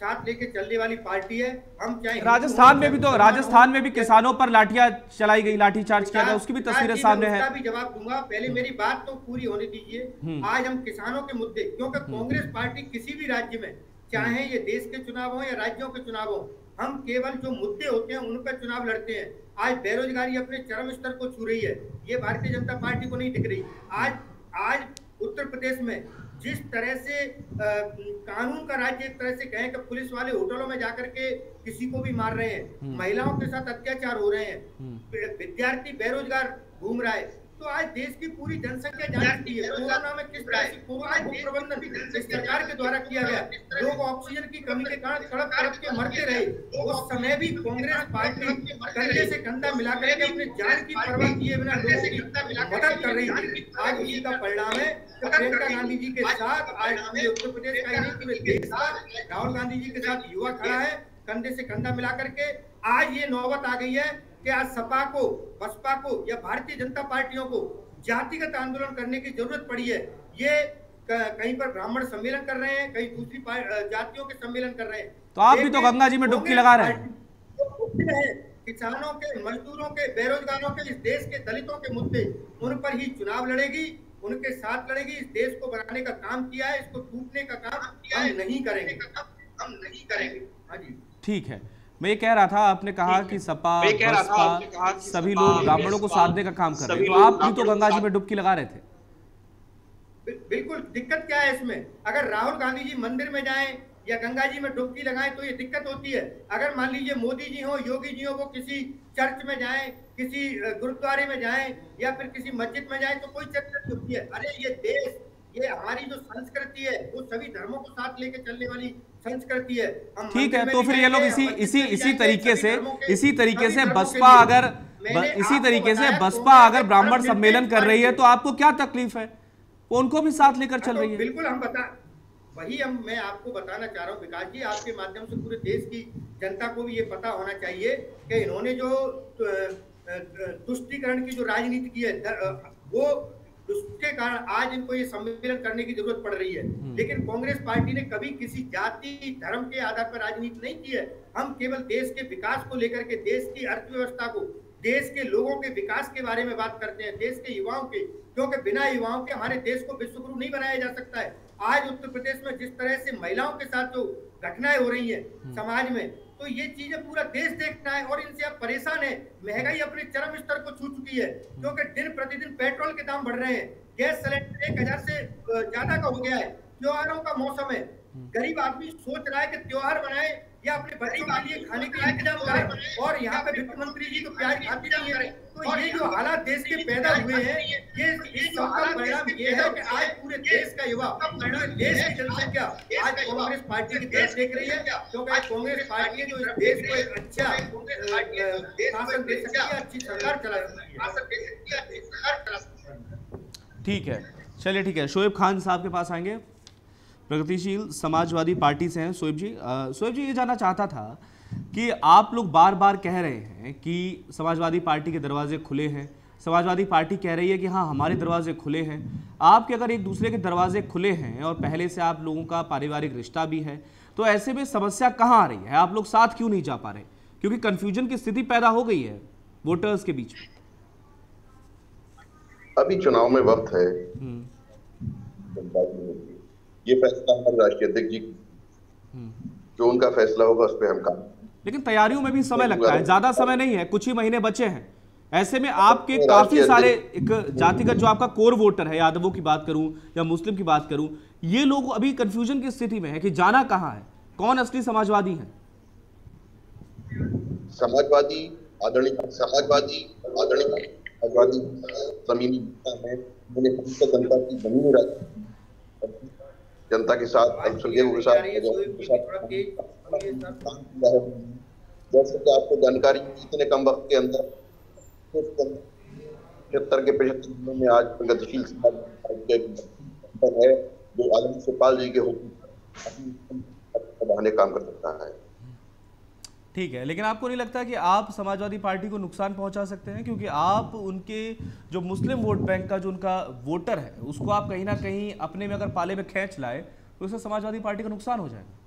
साथ लेके चलने वाली पार्टी है। हम चाहे राजस्थान में भी तो राजस्थान में भी किसानों पर लाठियाँ चलाई गई लाठी चार्ज किया गया उसकी भी तस्वीरें सामने है। भी जवाब दूँगा। पहले मेरी बात तो पूरी होने दीजिए। हम्म। आज हम किसानों के मुद्दे क्योंकि कांग्रेस पार्टी किसी भी राज्य में चाहे ये देश के चुनाव हो या राज्यों के चुनाव हो हम केवल जो मुद्दे होते हैं उन पर चुनाव लड़ते हैं। आज बेरोजगारी अपने चरम स्तर को छू रही है। ये भारतीय जनता पार्टी को नहीं दिख रही। आज आज उत्तर प्रदेश में जिस तरह से अ, कानून का राज्य एक तरह से कहें कि पुलिस वाले होटलों में जाकर के किसी को भी मार रहे हैं। महिलाओं के साथ अत्याचार हो रहे हैं। विद्यार्थी बेरोजगार घूम रहा है। तो आज देश की पूरी जनसंख्या जान चुकी है। कोरोना में किस तरह से कोरोना को प्रबंधन इस सरकार के द्वारा किया गया। लोग ऑक्सीजन की कमी के कारण तड़प तड़प के मरते रहे। उस समय भी कांग्रेस पार्टी कंधे से कंधा मिलाकर के अपने जान की परवाह किए बिना लोगों की मदद कर रही थी। आज उसी का परिणाम है। प्रियंका गांधी जी के साथ आज पूरे उत्तर प्रदेश का ही पूरे देश का राहुल गांधी जी के साथ युवा खड़ा है। कंधे से कंधा मिला करके आज ये नौबत आ गई है। कि आज सपा को बसपा को या भारतीय जनता पार्टियों को जातिगत आंदोलन करने की ज़रूरत पड़ी है। ये कहीं पर ब्राह्मण सम्मेलन कर रहे हैं कहीं दूसरी जातियों के सम्मेलन कर रहे हैं। तो आप भी तो गंगा जी में डुबकी लगा रहे हैं। किसानों के मजदूरों के बेरोजगारों के इस देश के दलितों के मुद्दे उन पर ही चुनाव लड़ेगी उनके साथ लड़ेगी इस देश को बनाने का काम किया है इसको टूटने का काम किया है नहीं करेंगे। हम नहीं करेंगे। हाँ जी। ठीक है। मैं ये कह रहा था आपने कहा कि सपा बसपा सभी लोग ब्राह्मणों को साधने का काम कर रहे हैं तो आप भी तो गंगा जी में डुबकी लगा रहे थे। बिल्कुल दिक्कत क्या है इसमें? अगर राहुल गांधी जी मंदिर में जाएँ या गंगा जी में डुबकी लगाएँ तो ये दिक्कत होती है। अगर मान लीजिए मोदी जी हो योगी जी हो वो किसी चर्च में जाएँ किसी गुरुद्वारे में जाएँ या फिर किसी मस्जिद में जाएँ तो कोई चर्चा होती है। अरे ये देश ये हमारी जो संस्कृति है वो सभी धर्मों को साथ लेके चलने वाली संस्कृति है। ठीक है तो फिर ये लोग इसी इसी इसी तरीके से इसी तरीके से बसपा अगर इसी तरीके से बसपा अगर ब्राह्मण सम्मेलन कर रही है तो आपको क्या तकलीफ़ है? वो उनको भी साथ लेकर चल हाँ, तो रही है। बिल्कुल हम बता वही हम मैं आपको बताना चाह रहा हूँ विकास जी आपके माध्यम से पूरे देश की जनता को भी ये पता होना चाहिए कि इन्होंने जो अ, की जो राजनीति की है वो उसके कारण आज इनको ये सम्मेलन करने की ज़रूरत पड़ रही है। हम्म। लेकिन कांग्रेस पार्टी ने कभी किसी जाति धर्म के आधार पर राजनीति नहीं की है। हम केवल देश के विकास को लेकर के देश की अर्थव्यवस्था को देश के लोगों के विकास के बारे में बात करते हैं देश के युवाओं के क्योंकि बिना युवाओं के हमारे देश को विश्वगुरु नहीं बनाया जा सकता है। आज उत्तर प्रदेश में जिस तरह से महिलाओं के साथ जो घटनाएँ हो रही है समाज में तो ये चीज़ें पूरा देश देखता है और इनसे आप परेशान है। महँगाई अपने चरम स्तर को छू चुकी है क्योंकि दिन प्रतिदिन पेट्रोल के दाम बढ़ रहे हैं। गैस सिलेंडर एक हज़ार से ज़्यादा का हो गया है। त्योहारों का मौसम है। गरीब आदमी सोच रहा है कि त्योहार बनाए या अपने बच्चों के लिए खाने के का इंतज़ाम करे। और यहाँ पे वित्त मंत्री जी तो प्याज खाती नहीं है। तो ये जो हालात देश के पैदा हुए हैं ये इस सबका परिणाम ये है कि आज पूरे देश का युवा पूरे देश की जनसंख्या आज कांग्रेस पार्टी की तरफ़ देख रही है। क्योंकि आज कांग्रेस पार्टी जो देश को एक अच्छा शासन दे सकती है अच्छी सरकार चला सकती है। ठीक है। चलिए ठीक है शोएब खान साहब के पास आएँगे। प्रगतिशील समाजवादी पार्टी से हैं शोएब जी। शोएब जी ये जानना चाहता था कि आप लोग बार बार कह रहे हैं कि समाजवादी पार्टी के दरवाजे खुले हैं। समाजवादी पार्टी कह रही है कि हाँ हमारे दरवाजे खुले हैं। आपके अगर एक दूसरे के दरवाजे खुले हैं और पहले से आप लोगों का पारिवारिक रिश्ता भी है तो ऐसे में समस्या कहाँ आ रही है? आप लोग साथ क्यों नहीं जा पा रहे? क्योंकि कन्फ्यूज़न की स्थिति पैदा हो गई है वोटर्स के बीच में। अभी चुनाव में वक्त है। ये फैसला हमारे राष्ट्रीय अध्यक्ष जी। हम्म। जो उनका फैसला होगा उस पर हम काम लेकिन तैयारियों में भी समय लगता है ज़्यादा समय नहीं है कुछ ही महीने बचे हैं। ऐसे में आपके तो काफ़ी सारे एक जातिगत जो आपका कोर वोटर है यादवों की बात करूँ या मुस्लिम की बात करूँ ये लोग अभी कंफ्यूजन की स्थिति में है कि जाना कहाँ है? कौन असली समाजवादी है? समाजवादी आदरणीय समाजवादी आदरणीय समाजवादी जमीनी है। जनता की जमीनी राजनीति जनता के साथ अल्पसंख्यकों के जैसे कि आपको जानकारी इतने कम वक्त के अंदर पचहत्तर के पचहत्तर दिनों में आज प्रगतिशील समाज है जो आलम सुखपाल जी के हुक्म बढ़ाने काम कर सकता है। ठीक है लेकिन आपको नहीं लगता कि आप समाजवादी पार्टी को नुकसान पहुँचा सकते हैं? क्योंकि आप उनके जो मुस्लिम वोट बैंक का जो उनका वोटर है उसको आप कहीं ना कहीं अपने में अगर पाले में खींच लाए तो उससे समाजवादी पार्टी का नुकसान हो जाएगा।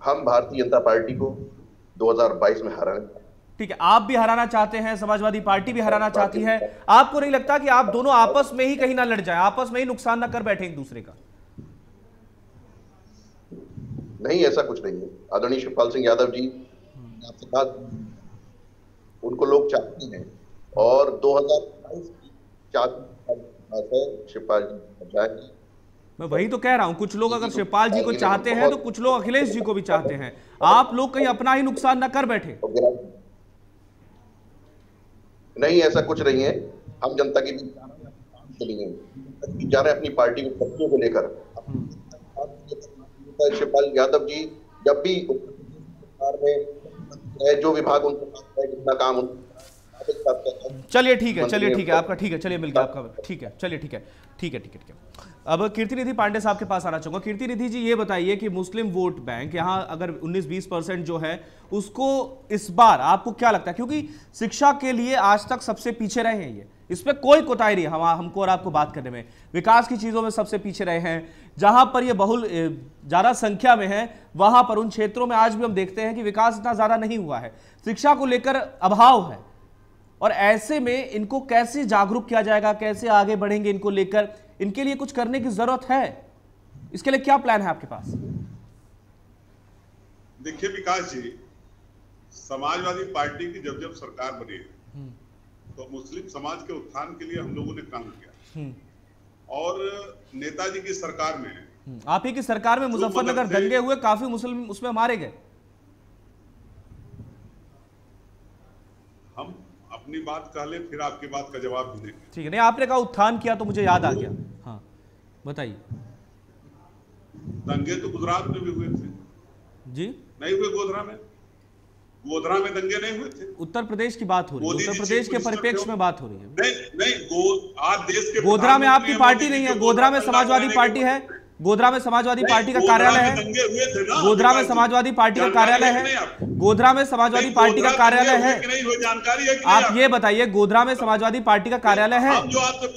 हम भारतीय जनता पार्टी को 2022 में हराने ठीक है आप भी हराना चाहते हैं समाजवादी पार्टी भी हराना चाहती है। आपको नहीं लगता कि आप दोनों आपस में ही कहीं ना लड़ जाए आपस में ही नुकसान ना कर बैठे एक दूसरे का? नहीं ऐसा कुछ नहीं है। आदरणीय शिवपाल सिंह यादव जी आपसे बात उनको लोग चाहते हैं। और 2022 की चाहती है शिवपाल जी मैं वही तो कह रहा हूँ कुछ लोग अगर शिवपाल जी को चाहते हैं तो कुछ लोग अखिलेश जी को भी चाहते हैं। आप लोग कहीं अपना ही नुकसान ना कर बैठे। नहीं ऐसा कुछ नहीं है। हम जनता के बीच जा रहे हैं, अपनी पार्टी के को लेकर। नेता शिवपाल यादव जी, जब भी सरकार में जो विभाग उनके पास है, जितना काम उनको चलिए ठीक है चलिए ठीक है आपका ठीक है चलिए मिल गया आपका ठीक है चलिए ठीक है ठीक है ठीक है ठीक है। अब कीर्ति निधि पांडे साहब के पास आना चाहूँगा। कीर्ति निधि जी ये बताइए कि मुस्लिम वोट बैंक यहाँ अगर 19-20 परसेंट जो है उसको इस बार आपको क्या लगता है? क्योंकि शिक्षा के लिए आज तक सबसे पीछे रहे हैं ये। इसमें कोई कोताही नहीं हम हमको और आपको बात करने में। विकास की चीज़ों में सबसे पीछे रहे हैं जहाँ पर ये बहुल ज़्यादा संख्या में है वहाँ पर उन क्षेत्रों में आज भी हम देखते हैं कि विकास इतना ज़्यादा नहीं हुआ है। शिक्षा को लेकर अभाव है। और ऐसे में इनको कैसे जागरूक किया जाएगा कैसे आगे बढ़ेंगे इनको लेकर इनके लिए कुछ करने की ज़रूरत है? इसके लिए क्या प्लान है आपके पास? देखिए विकास जी समाजवादी पार्टी की जब जब सरकार बनी है तो मुस्लिम समाज के उत्थान के लिए हम लोगों ने काम किया। और नेताजी की सरकार में हम्म, आप ही की सरकार में मुजफ्फरनगर दंगे हुए काफ़ी मुस्लिम उसमें मारे गए हम अपनी बात कह ले फिर आपकी बात का जवाब भी देंगे। ठीक है नहीं आपने कहा उत्थान किया तो मुझे याद आ गया। हाँ बताइए। दंगे तो गुजरात में भी हुए थे। जी? नहीं हुए गोधरा में? गोधरा में दंगे नहीं हुए थे? उत्तर प्रदेश की बात हो रही है उत्तर प्रदेश के परिप्रेक्ष्य में बात हो रही है। नहीं नहीं गो आज देश के गोधरा में आपकी पार्टी नहीं है गोधरा में समाजवादी पार्टी है। गोधरा में समाजवादी पार्टी का कार्यालय है। गोधरा में समाजवादी पार्टी का कार्यालय है। गोधरा में समाजवादी पार्टी का कार्यालय है। आप ये बताइए गोधरा में समाजवादी पार्टी का कार्यालय है?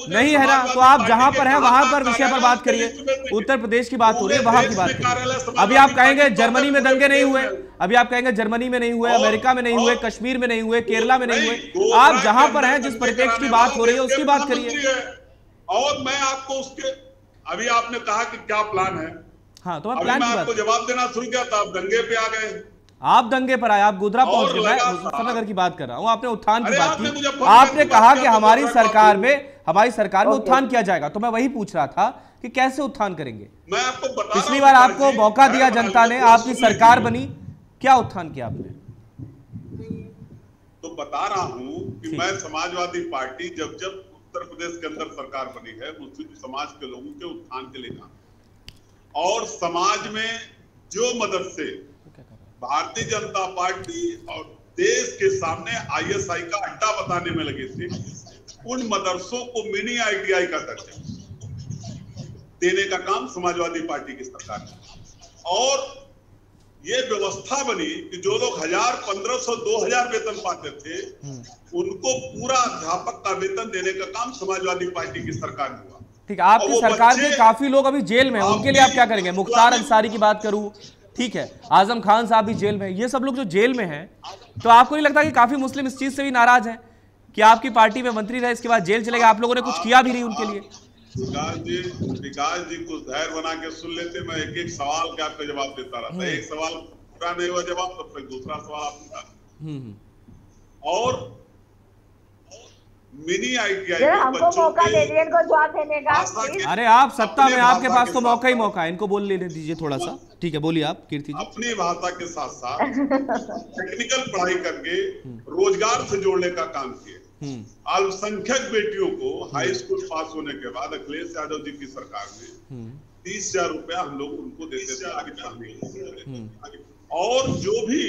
नहीं है ना? तो आप जहाँ पर है वहाँ पर विषय पर बात करिए। उत्तर प्रदेश की बात हो रही है वहाँ की बात करिए। अभी आप कहेंगे जर्मनी में दंगे नहीं हुए। अभी आप कहेंगे जर्मनी में नहीं हुए अमेरिका में नहीं हुए कश्मीर में नहीं हुए केरला में नहीं हुए। आप जहाँ पर है जिस दंगे परिप्रेक्ष्य की बात हो रही है उसकी बात करिए। और मैं आपको उसके अभी आपने कहा कि क्या प्लान है? हाँ तो मैं अभी प्लान मैं आपको जवाब देना शुरू किया था आप दंगे पे आ गए। आप दंगे पर आए आप गोधरा पहुँच गए मैं मुजफ्फरनगर की बात कर रहा हूँ आपने उत्थान की बात की। आपने कहा कि तो हमारी सरकार में हमारी सरकार में उत्थान किया जाएगा। तो मैं वही पूछ रहा था कि कैसे उत्थान करेंगे? मैं आपको बता पिछली बार आपको मौका दिया जनता ने आपकी सरकार बनी। क्या उत्थान किया आपने? तो बता रहा हूँ कि मैं समाजवादी पार्टी जब जब उत्तर प्रदेश के अंदर सरकार बनी है मुस्लिम समाज के लोगों के उत्थान के लिए काम और समाज में जो मदरसे भारतीय जनता पार्टी और देश के सामने आईएसआई का अड्डा बताने में लगे थे, उन मदरसों को मिनी आईटीआई का दर्जा देने का काम समाजवादी पार्टी की सरकार और ये व्यवस्था बनी कि जो लोग हज़ार पंद्रह सौ दो हज़ार वेतन पाते थे उनको पूरा अध्यापक का वेतन देने का काम समाजवादी पार्टी की सरकार में हुआ। ठीक है आपकी सरकार के काफ़ी लोग अभी जेल में हैं उनके लिए आप क्या करेंगे? मुख्तार अंसारी की बात करूँ ठीक है आज़म खान साहब भी जेल में ये सब लोग जो जेल में हैं तो आपको नहीं लगता कि काफ़ी मुस्लिम इस चीज़ से भी नाराज़ हैं? कि आपकी पार्टी में मंत्री रहे इसके बाद जेल चले गए आप लोगों ने कुछ किया भी नहीं उनके लिए? विकास जी विकास जी कुछ धैर्य बना के सुन लेते मैं एक एक सवाल के आपका जवाब देता रहता। एक सवाल पूरा नहीं हुआ जवाब तो फिर दूसरा सवाल आप पूछा। हम्म, हम्म। और मिनी आईटीआई जरा हमको मौका दे दिए इनको जवाब देने का अरे आप सत्ता में आपके पास तो मौका ही मौका है इनको बोल लेने दीजिए थोड़ा सा। ठीक है बोलिए आप कीर्ति जी। अपनी भाषा के साथ साथ टेक्निकल पढ़ाई करके रोज़गार से जोड़ने का काम किए। हम्म अल्पसंख्यक बेटियों को हाई स्कूल पास होने के बाद अखिलेश यादव जी की सरकार में हम्म। तीस हज़ार रुपया हम लोग उनको देते थे आगे पढ़ने लिए। हम्म। और जो भी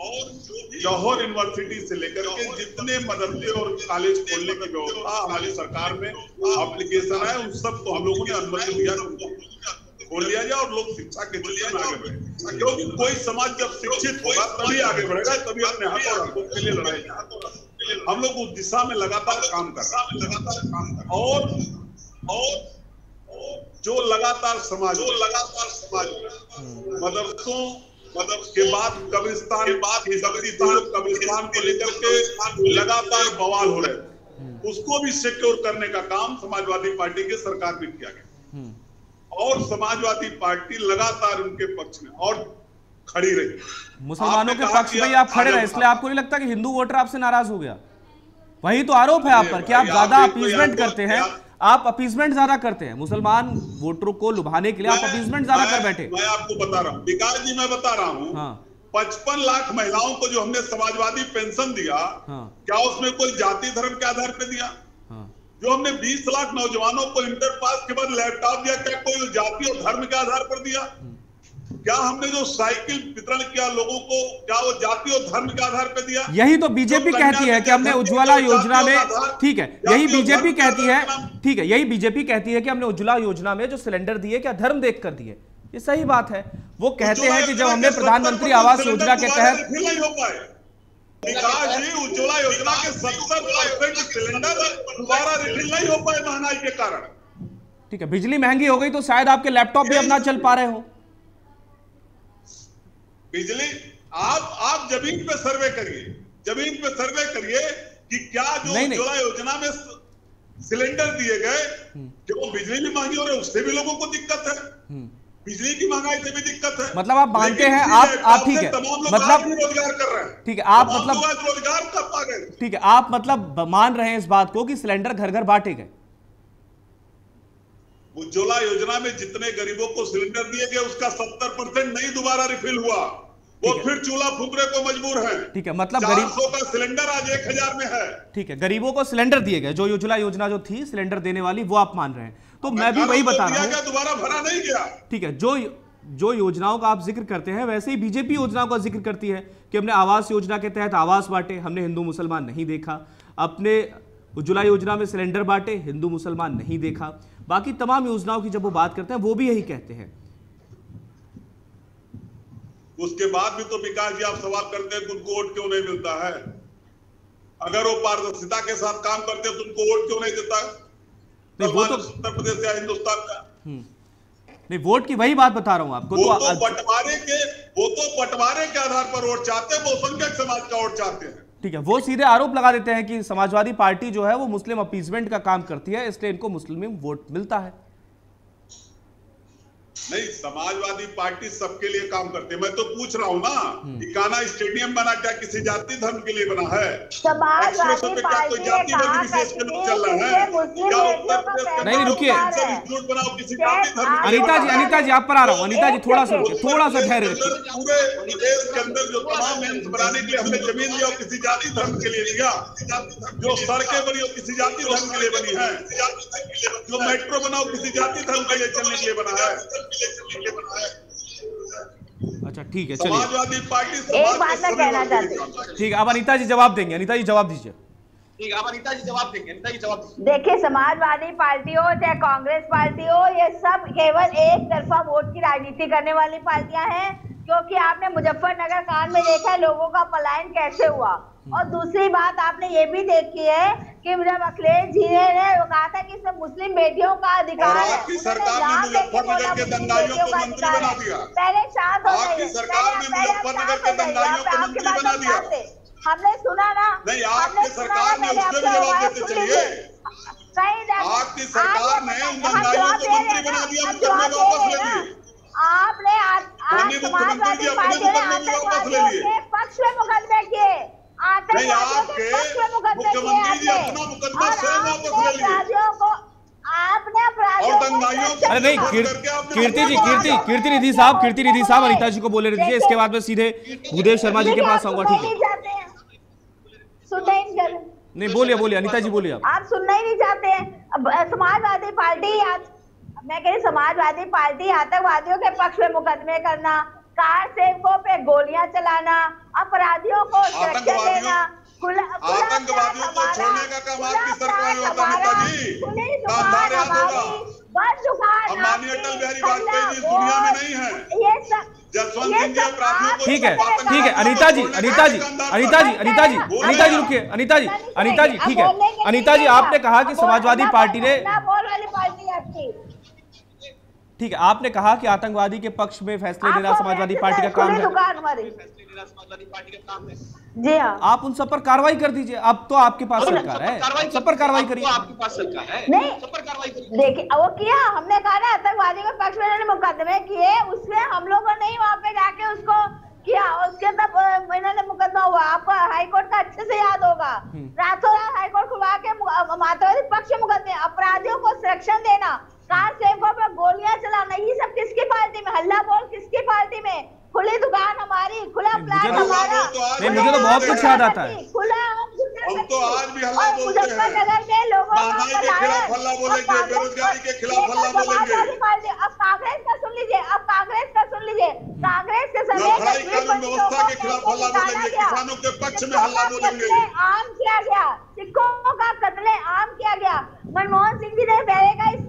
और जो जौहर यूनिवर्सिटी से लेकर के जितने मदरसे और कॉलेज खोलने की व्यवस्था हमारी सरकार में एप्लीकेशन है उन सबको हम लोगों ने अनुमति दिया। खोल लिया जाए और लोग शिक्षा के में आगे बढ़े। क्योंकि कोई समाज जब शिक्षित होगा तभी आगे बढ़ेगा तभी अपने और हकों के लिए लड़ाई। हम लोग उस दिशा में लगातार काम कर रहे हैं। लगातार काम कर और और जो लगातार समाज जो लगातार समाज मदरसों मदर के बाद कब्रिस्तान के बाद कब्रिस्तान कब्रिस्तान को लेकर के लगातार बवाल हो रहे थे उसको भी सिक्योर करने का काम समाजवादी पार्टी के सरकार में किया गया। हम्म। और समाजवादी पार्टी लगातार उनके पक्ष में और खड़ी रही। मुसलमानों के पक्ष में आप खड़े रहे इसलिए आपको नहीं लगता कि हिंदू वोटर आपसे नाराज़ हो गया? वही तो आरोप है आप पर कि आप ज़्यादा अपीजमेंट करते हैं आप अपीजमेंट ज़्यादा करते हैं। मुसलमान वोटरों को लुभाने के लिए आप अपीजमेंट ज़्यादा कर बैठे। मैं आपको बता रहा हूँ विकास जी मैं बता रहा हूँ। हाँ। पचपन लाख महिलाओं को जो हमने समाजवादी पेंशन दिया हाँ। क्या उसमें कोई जाति धर्म के आधार पर दिया? हाँ। जो हमने 20 लाख नौजवानों को इंटर पास के बाद लैपटॉप दिया क्या कोई जाति और धर्म के आधार पर दिया? क्या हमने जो साइकिल वितरण किया लोगों को क्या वो जाति और धर्म के आधार पर दिया? यही तो बीजेपी कहती है कि हमने उज्ज्वला योजना में ठीक है यही बीजेपी कहती है ठीक है यही बीजेपी कहती है कि हमने उज्ज्वला योजना में जो सिलेंडर दिए क्या धर्म देख कर दिए? ये सही बात है। वो कहते हैं कि जब हमने प्रधानमंत्री आवास योजना के तहत विकास जी उज्ज्वला योजना के सत्तर परसेंट सिलेंडर दोबारा रिफिल नहीं हो पाए महँगाई के कारण। ठीक है बिजली महँगी हो गई तो शायद आपके लैपटॉप भी अब ना चल पा रहे हो। बिजली आप आप ज़मीन पे सर्वे करिए। ज़मीन पे सर्वे करिए कि क्या जो। उज्ज्वला योजना में सिलेंडर दिए गए जो बिजली भी महँगी हो रही है उससे भी लोगों को दिक्कत है। बिजली की महँगाई से भी दिक्कत है। मतलब आप मानते हैं, आप- आप ठीक है। मतलब- रोज़गार कर रहे हैं। ठीक है, आप मतलब- रोज़गार कर पा गए। ठीक है आप मतलब मान रहे हैं इस बात को कि सिलेंडर घर घर बांटे गए। उज्ज्वला योजना में जितने गरीबों को सिलेंडर दिए गए उसका सत्तर परसेंट नहीं दोबारा रिफिल हुआ। वो फिर चूल्हा फूकने को मजबूर है। ठीक है मतलब गरीब सौ का सिलेंडर आज एक हज़ार में है। ठीक है गरीबों को सिलेंडर दिए गए। जो उज्ज्वला योजना जो थी सिलेंडर देने वाली वो आप मान रहे हैं। तो मैं भी वही बता रहा हूँ। दोबारा भरा नहीं गया। ठीक है जो जो योजनाओं का आप ज़िक्र करते हैं वैसे ही बीजेपी योजनाओं का ज़िक्र करती है कि हमने आवास योजना के तहत आवास बांटे हमने हिंदू मुसलमान नहीं देखा। अपने उज्ज्वला योजना में सिलेंडर बांटे हिंदू मुसलमान नहीं देखा। बाकी तमाम योजनाओं की जब वो बात करते हैं वो भी यही कहते हैं। उसके बाद भी तो विकास जी आप सवाल करते हैं उनको वोट क्यों नहीं मिलता है? अगर वो पारदर्शिता के साथ काम करते हैं तो उनको वोट क्यों नहीं देता? नहीं, वो तो- उत्तर प्रदेश या हिंदुस्तान का। नहीं वोट की वही बात बता रहा हूँ आपको वो तो तो बंटवारे के वो तो बंटवारे के आधार पर वोट चाहते हैं बहुसंख्यक समाज का वोट चाहते हैं। ठीक है, वो सीधे आरोप लगा देते हैं कि समाजवादी पार्टी जो है वो मुस्लिम अपीजमेंट का काम करती है, इसलिए इनको मुस्लिम वोट मिलता है। नहीं समाजवादी पार्टी सबके लिए काम करती है। मैं तो पूछ रहा हूँ ना कि काना स्टेडियम बना क्या किसी जाति धर्म के लिए बना है? समाजवादी पार्टी जाति कहा विशेष के लोग चल रहे हैं? है? क्या उत्तर प्रदेश नहीं, नहीं, रुकिए। बनाओ किसी जाति धर्म अनिता जी अनिता जी आप पर आ रहा हूँ। अनिता जी थोड़ा सा थोड़ा सा ठहरे। पूरे प्रदेश के अंदर जो तमाम एम्स बनाने के लिए हमने ज़मीन लिया किसी जाति धर्म के लिए लिया। जो सड़कें बनी वो किसी जाति धर्म के लिए बनी है। जो मेट्रो बनाओ किसी जाति धर्म के लिए चलने के लिए बना है। अच्छा ठीक है चलिए। समाजवादी पार्टी एक बात के मैं कहना चाहती है। ठीक है अब अनिता जवाब देंगे अनिता जी जवाब दीजिए। ठीक है अब अनिता जी जवाब देंगे अनिता जी जवाब दीजिए। देखिए समाजवादी पार्टी हो चाहे कांग्रेस पार्टी हो ये सब केवल एक तरफा वोट की राजनीति करने वाली पार्टियाँ हैं क्योंकि आपने मुजफ्फरनगर कांड में देखा है लोगों का पलायन कैसे हुआ। और दूसरी बात आपने ये भी देखी है कि जब अखिलेश जी ने वो कहा था कि इसमें मुस्लिम बेटियों का अधिकार है आपकी सरकार ने मुजफ्फरनगर के दंगाइयों को मंत्री बना दिया। पहले शांत हो आपकी जाइए। सरकार ने मुजफ्फरनगर के दंगाइयों को मंत्री बना दिया। हमने सुना ना नहीं, आपकी सरकार ने मैंने भी जवाब देते चलिए। आपकी सरकार ने उन दंगाइयों को मंत्री बना दिया, मुकदमे वापस ले लिए। आपने आज समाजवादी पार्टी ने आतंकवादियों के पक्ष में मुकदमे किए नहीं आपके के पक्ष में मुकदमे किए मुख्यमंत्री जी अपना मुकदमा स्वयं वापस ले लिए। आपने अपराधियों और को दंगाइयों को अरे नहीं कीर्ति जी कीर्ति कीर्ति निधि साहब कीर्ति निधि साहब अनिता जी को बोले दीजिए इसके बाद में सीधे भूदेव शर्मा जी के पास आऊँगा ठीक है। सुनना नहीं बोलिए बोलिए अनिता जी बोलिए आप। आप सुनना ही नहीं चाहते हैं। समाजवादी पार्टी आज- मैं कह रही समाजवादी पार्टी आतंकवादियों के पक्ष में मुकदमे करना कार सेवकों पे गोलियाँ चलाना अपराधियों को सुरक्षा देना खुला खुला आतंकवादियों को छोड़ने का काम आपकी सरकार में होता नेता जी। याद होगा। माननीय अटल बिहारी वाजपेयी जी दुनिया में नहीं है। जसवंत सिंह जी अपराधियों को ठीक है ठीक है अनिता जी अनिता जी अनिता जी। अनिता जी। अनिता जी रुकिए अनिता जी अनिता जी ठीक है अनिता जी आपने कहा कि समाजवादी पार्टी ने बोल वाली पार्टी है आपकी ठीक है आपने कहा कि आतंकवादी के पक्ष में फैसले देना समाजवादी पार्टी का काम खुली है। दुकान हमारी। फैसले लेना समाजवादी पार्टी का काम है जी हाँ। आप उन सब पर कार्रवाई कर दीजिए। अब तो आपके पास सरकार है। सब पर कार्रवाई करिए। आपके पास सरकार है। नहीं। सब पर कार्रवाई देखिए वो किया। हमने कहा ना आतंकवादी के पक्ष में मुकदमे किए। उसमें हम लोगों ने वहाँ पे जाके उसको किया। उसके तब अ, इन्होंने मुकदमा हुआ। आपको हाईकोर्ट का अच्छे से याद होगा। रातों रात हाईकोर्ट खुलवा के मातावादी पक्ष मुकदमे। अपराधियों को संरक्षण देना। कार सेवकों पर गोलियाँ चलाना ये सब किसकी पार्टी में? हल्ला बोल किसकी पार्टी में? खुली दुकान हमारी खुला प्लाट तो- हमारा तो नहीं, मुझे तो बहुत कुछ याद आता है। खुला हम तो आज भी हल्ला बोलते हैं। मुजफ्फरनगर में लोगों के खिलाफ हल्ला बोलेंगे, बेरोजगारी के खिलाफ हल्ला बोलेंगे। अब कांग्रेस का सुन लीजिए अब कांग्रेस का सुन लीजिए कांग्रेस के समय व्यवस्था के खिलाफ हल्ला बोलेंगे, किसानों के पक्ष में हल्ला बोलेंगे। आम किया गया सिखों का कत्ले आम किया गया मनमोहन सिंह जी ने पहले का इस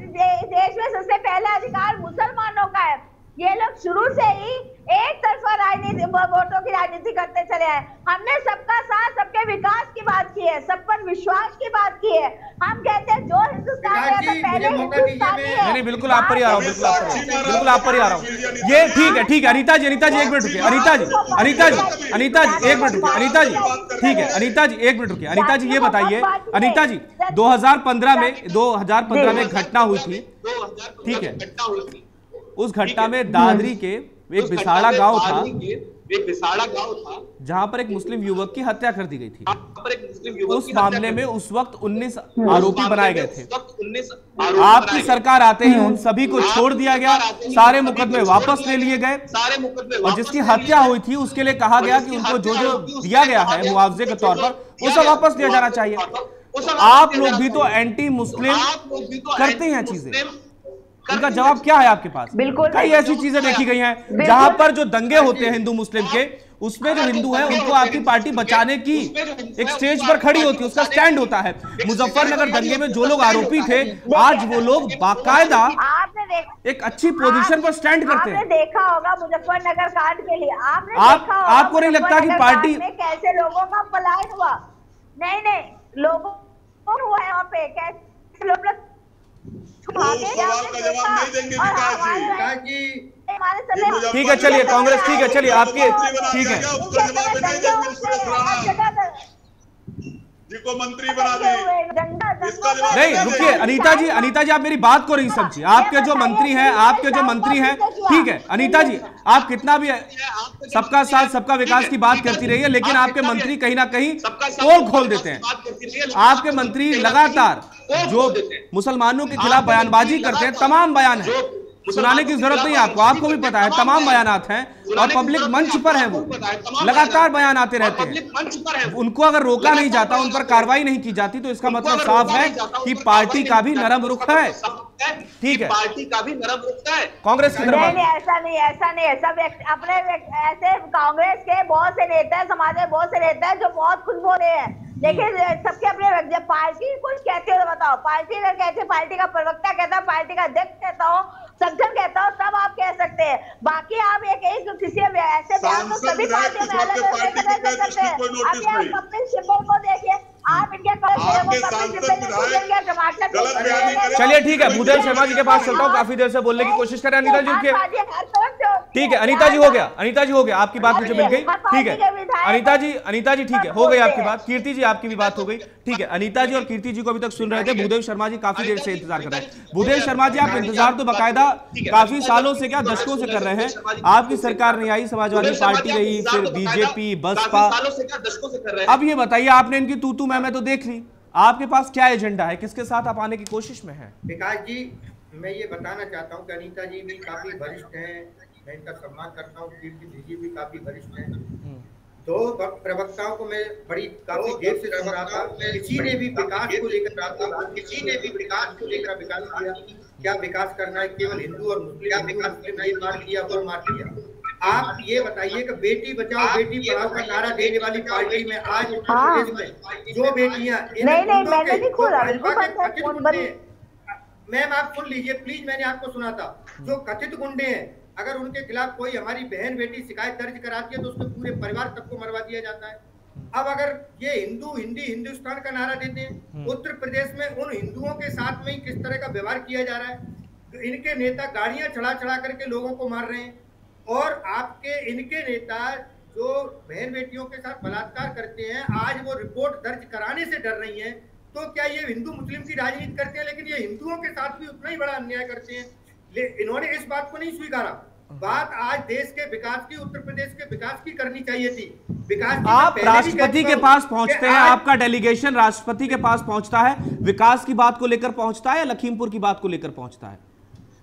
देश में सबसे पहला अधिकार मुसलमानों का है ये लोग शुरू से ही एक तरफा राजनीति वोटों की राजनीति करते चले आए। हमने सबका साथ सबके विकास की बात की है सब पर विश्वास की बात की है। हम कहते हैं जो हिंदुस्तान है, तो पहले मुझे हिंदुस्तानी है बिल्कुल आप पर ही आ रहा हूँ बिल्कुल आप पर ही आ रहा हूँ। ये ठीक है ठीक है अनिता जी अनिता जी एक मिनट रुकिए अनिता जी अनिता जी अनिता जी एक मिनट रुकिए अनिता जी ठीक है अनिता जी एक मिनट रुकिए अनिता जी ये बताइए अनिता जी 2015 में 2015 में घटना हुई थी दो ठीक है। थी उस घटना में दादरी के एक बिसाड़ा गाँव था। एक बिसाड़ा गाँव था। जहाँ पर एक मुस्लिम युवक की हत्या कर दी गई थी। पर एक मुस्लिम युवक उस मामले में उस वक्त 19 आरोपी बनाए गए थे। वक्त 19 आरोपी आपकी सरकार आते ही उन सभी को छोड़ दिया गया ही सारे मुकदमे वापस ले लिए गए। सारे मुकदमे और जिसकी हत्या हुई थी उसके लिए कहा गया कि उनको जो जो दिया गया है मुआवजे के तौर पर सब वापस दिया जाना चाहिए। वो सब आप लोग भी तो एंटी मुस्लिम तो करते हैं चीज़ें। उनका जवाब क्या है आपके पास? बिल्कुल। कई ऐसी चीज़ें देखी गई हैं। जहाँ पर जो दंगे होते हैं हिंदू मुस्लिम के उसमें जो हिंदू है उनको आपकी पार्टी बचाने की एक स्टेज पर खड़ी होती है उसका स्टैंड होता है। मुजफ्फरनगर दंगे में जो लोग आरोपी थे आज वो लोग बाकायदा एक अच्छी पोजीशन पर स्टैंड करते हैं। देखा होगा मुजफ्फरनगर कांड के लिए। आपने आप- देखा होगा आपको नहीं लगता कि पार्टी- कैसे लोगों का पलायन हुआ? नहीं नहीं लोगों को हुआ है वहाँ पे। कैसे लोग ठीक है चलिए कांग्रेस ठीक है चलिए आपके ठीक है। राणा जिसको मंत्री बना दी। नहीं रुकिए अनीता जी अनीता जी आप मेरी बात को नहीं समझी आपके जो मंत्री हैं आपके जो मंत्री हैं ठीक है अनीता जी आप कितना भी सबका साथ सबका विकास की बात करती रही है लेकिन आपके मंत्री कहीं ना कहीं पोल खोल देते हैं। आपके मंत्री लगातार जो मुसलमानों के खिलाफ बयानबाजी करते हैं तमाम बयान है। सुनाने की ज़रूरत नहीं आपको आपको भी पता है तमाम बयानात हैं और पब्लिक मंच पर है वो। लगातार बयान आते रहते हैं। मंच पर उनको अगर रोका नहीं जाता उन पर कार्रवाई नहीं की जाती तो इसका मतलब साफ़ है कि पार्टी का भी नरम रुख है। ठीक है। पार्टी का भी नरम रुख है। कांग्रेस की तरफ़ नहीं बात नहीं ऐसा नहीं ऐसा नहीं है एक- अपने ऐसे कांग्रेस के बहुत से नेता है समाज में बहुत से नेता है जो बहुत खुश हो रहे हैं। देखिए सबके अपने जब पार्टी कुछ कहते हो तो बताओ। पार्टी अगर कहते पार्टी का प्रवक्ता कहता है पार्टी का अध्यक्ष कहता हो संगठन कहता हो तब आप कह सकते हैं। बाकी आप एक एक किसी ऐसे बयान तो सभी पार्टियों में अलग अलग कर तरह को से कहते करते हैं, आप। कपिल सिब्बल को देखिए। आप इनके आपके सांसद विधायक गलत बयानी करें। चलिए ठीक है भूदेव शर्मा जी के पास चलता हूँ काफ़ी देर से बोलने की कोशिश करें। अनिता जी के ठीक है अनिता जी हो गया अनिता जी हो गया आपकी बात मुझे मिल गई। ठीक है अनिता जी अनिता जी ठीक है हो गई आपकी बात कीर्ति जी आपकी भी बात हो गई। ठीक है अनिता जी और कीर्ति जी को अभी तक सुन रहे थे भूदेव शर्मा जी काफ़ी देर से इंतज़ार कर रहे हैं। भूदेव शर्मा जी आप इंतज़ार तो बाकायदा काफ़ी सालों से क्या दशकों से कर रहे हैं। आपकी सरकार नहीं आई समाजवादी पार्टी रही फिर बीजेपी बसपा। अब ये बताइए आपने इनकी तू तू मैं मैं तो देख ली आपके पास क्या एजेंडा है? किसके साथ आप आने की कोशिश में है? विकास जी मैं ये बताना चाहता हूँ कि अनीता जी भी काफ़ी वरिष्ठ हैं। मैं इनका सम्मान करता हूँ। कीर्ति जी भी काफ़ी वरिष्ठ हैं। दो प्रवक्ताओं को मैं बड़ी काफ़ी देर से सुन रहा था। किसी ने भी विकास को लेकर रहा किसी ने भी विकास को लेकर विकास किया। क्या विकास करना है? केवल हिंदू और मुस्लिम विकास मार दिया वो मार दिया आप ये बताइए कि बेटी बचाओ बेटी पढ़ाओ का नारा देने वाली पार्टी में आज हाँ। में जो बेटियाँ इन नहीं, नहीं, मैंने के, नहीं खोला, बिल्कुल मैम आप सुन लीजिए प्लीज़ मैंने आपको सुना था। जो कथित गुंडे हैं अगर उनके खिलाफ कोई हमारी बहन बेटी शिकायत दर्ज कराती है तो उसके पूरे परिवार तक को मरवा दिया जाता है। अब अगर ये हिंदू हिंदी हिंदुस्तान का नारा देते हैं उत्तर प्रदेश में उन हिंदुओं के साथ में किस तरह का व्यवहार किया जा रहा है? इनके नेता गाड़ियाँ चढ़ा चढ़ा करके लोगों को मार रहे हैं। और आपके इनके नेता जो बहन बेटियों के साथ बलात्कार करते हैं आज वो रिपोर्ट दर्ज कराने से डर रही हैं तो क्या ये हिंदू मुस्लिम की राजनीति करते हैं लेकिन ये हिंदुओं के साथ भी उतना ही बड़ा अन्याय करते हैं? इन्होंने इस बात को नहीं स्वीकारा। बात आज देश के विकास की उत्तर प्रदेश के विकास की करनी चाहिए थी। विकास की आप राष्ट्रपति के पास पहुँचते हैं आपका डेलीगेशन राष्ट्रपति के पास पहुँचता है विकास की बात को लेकर पहुँचता है या लखीमपुर की बात को लेकर पहुँचता है?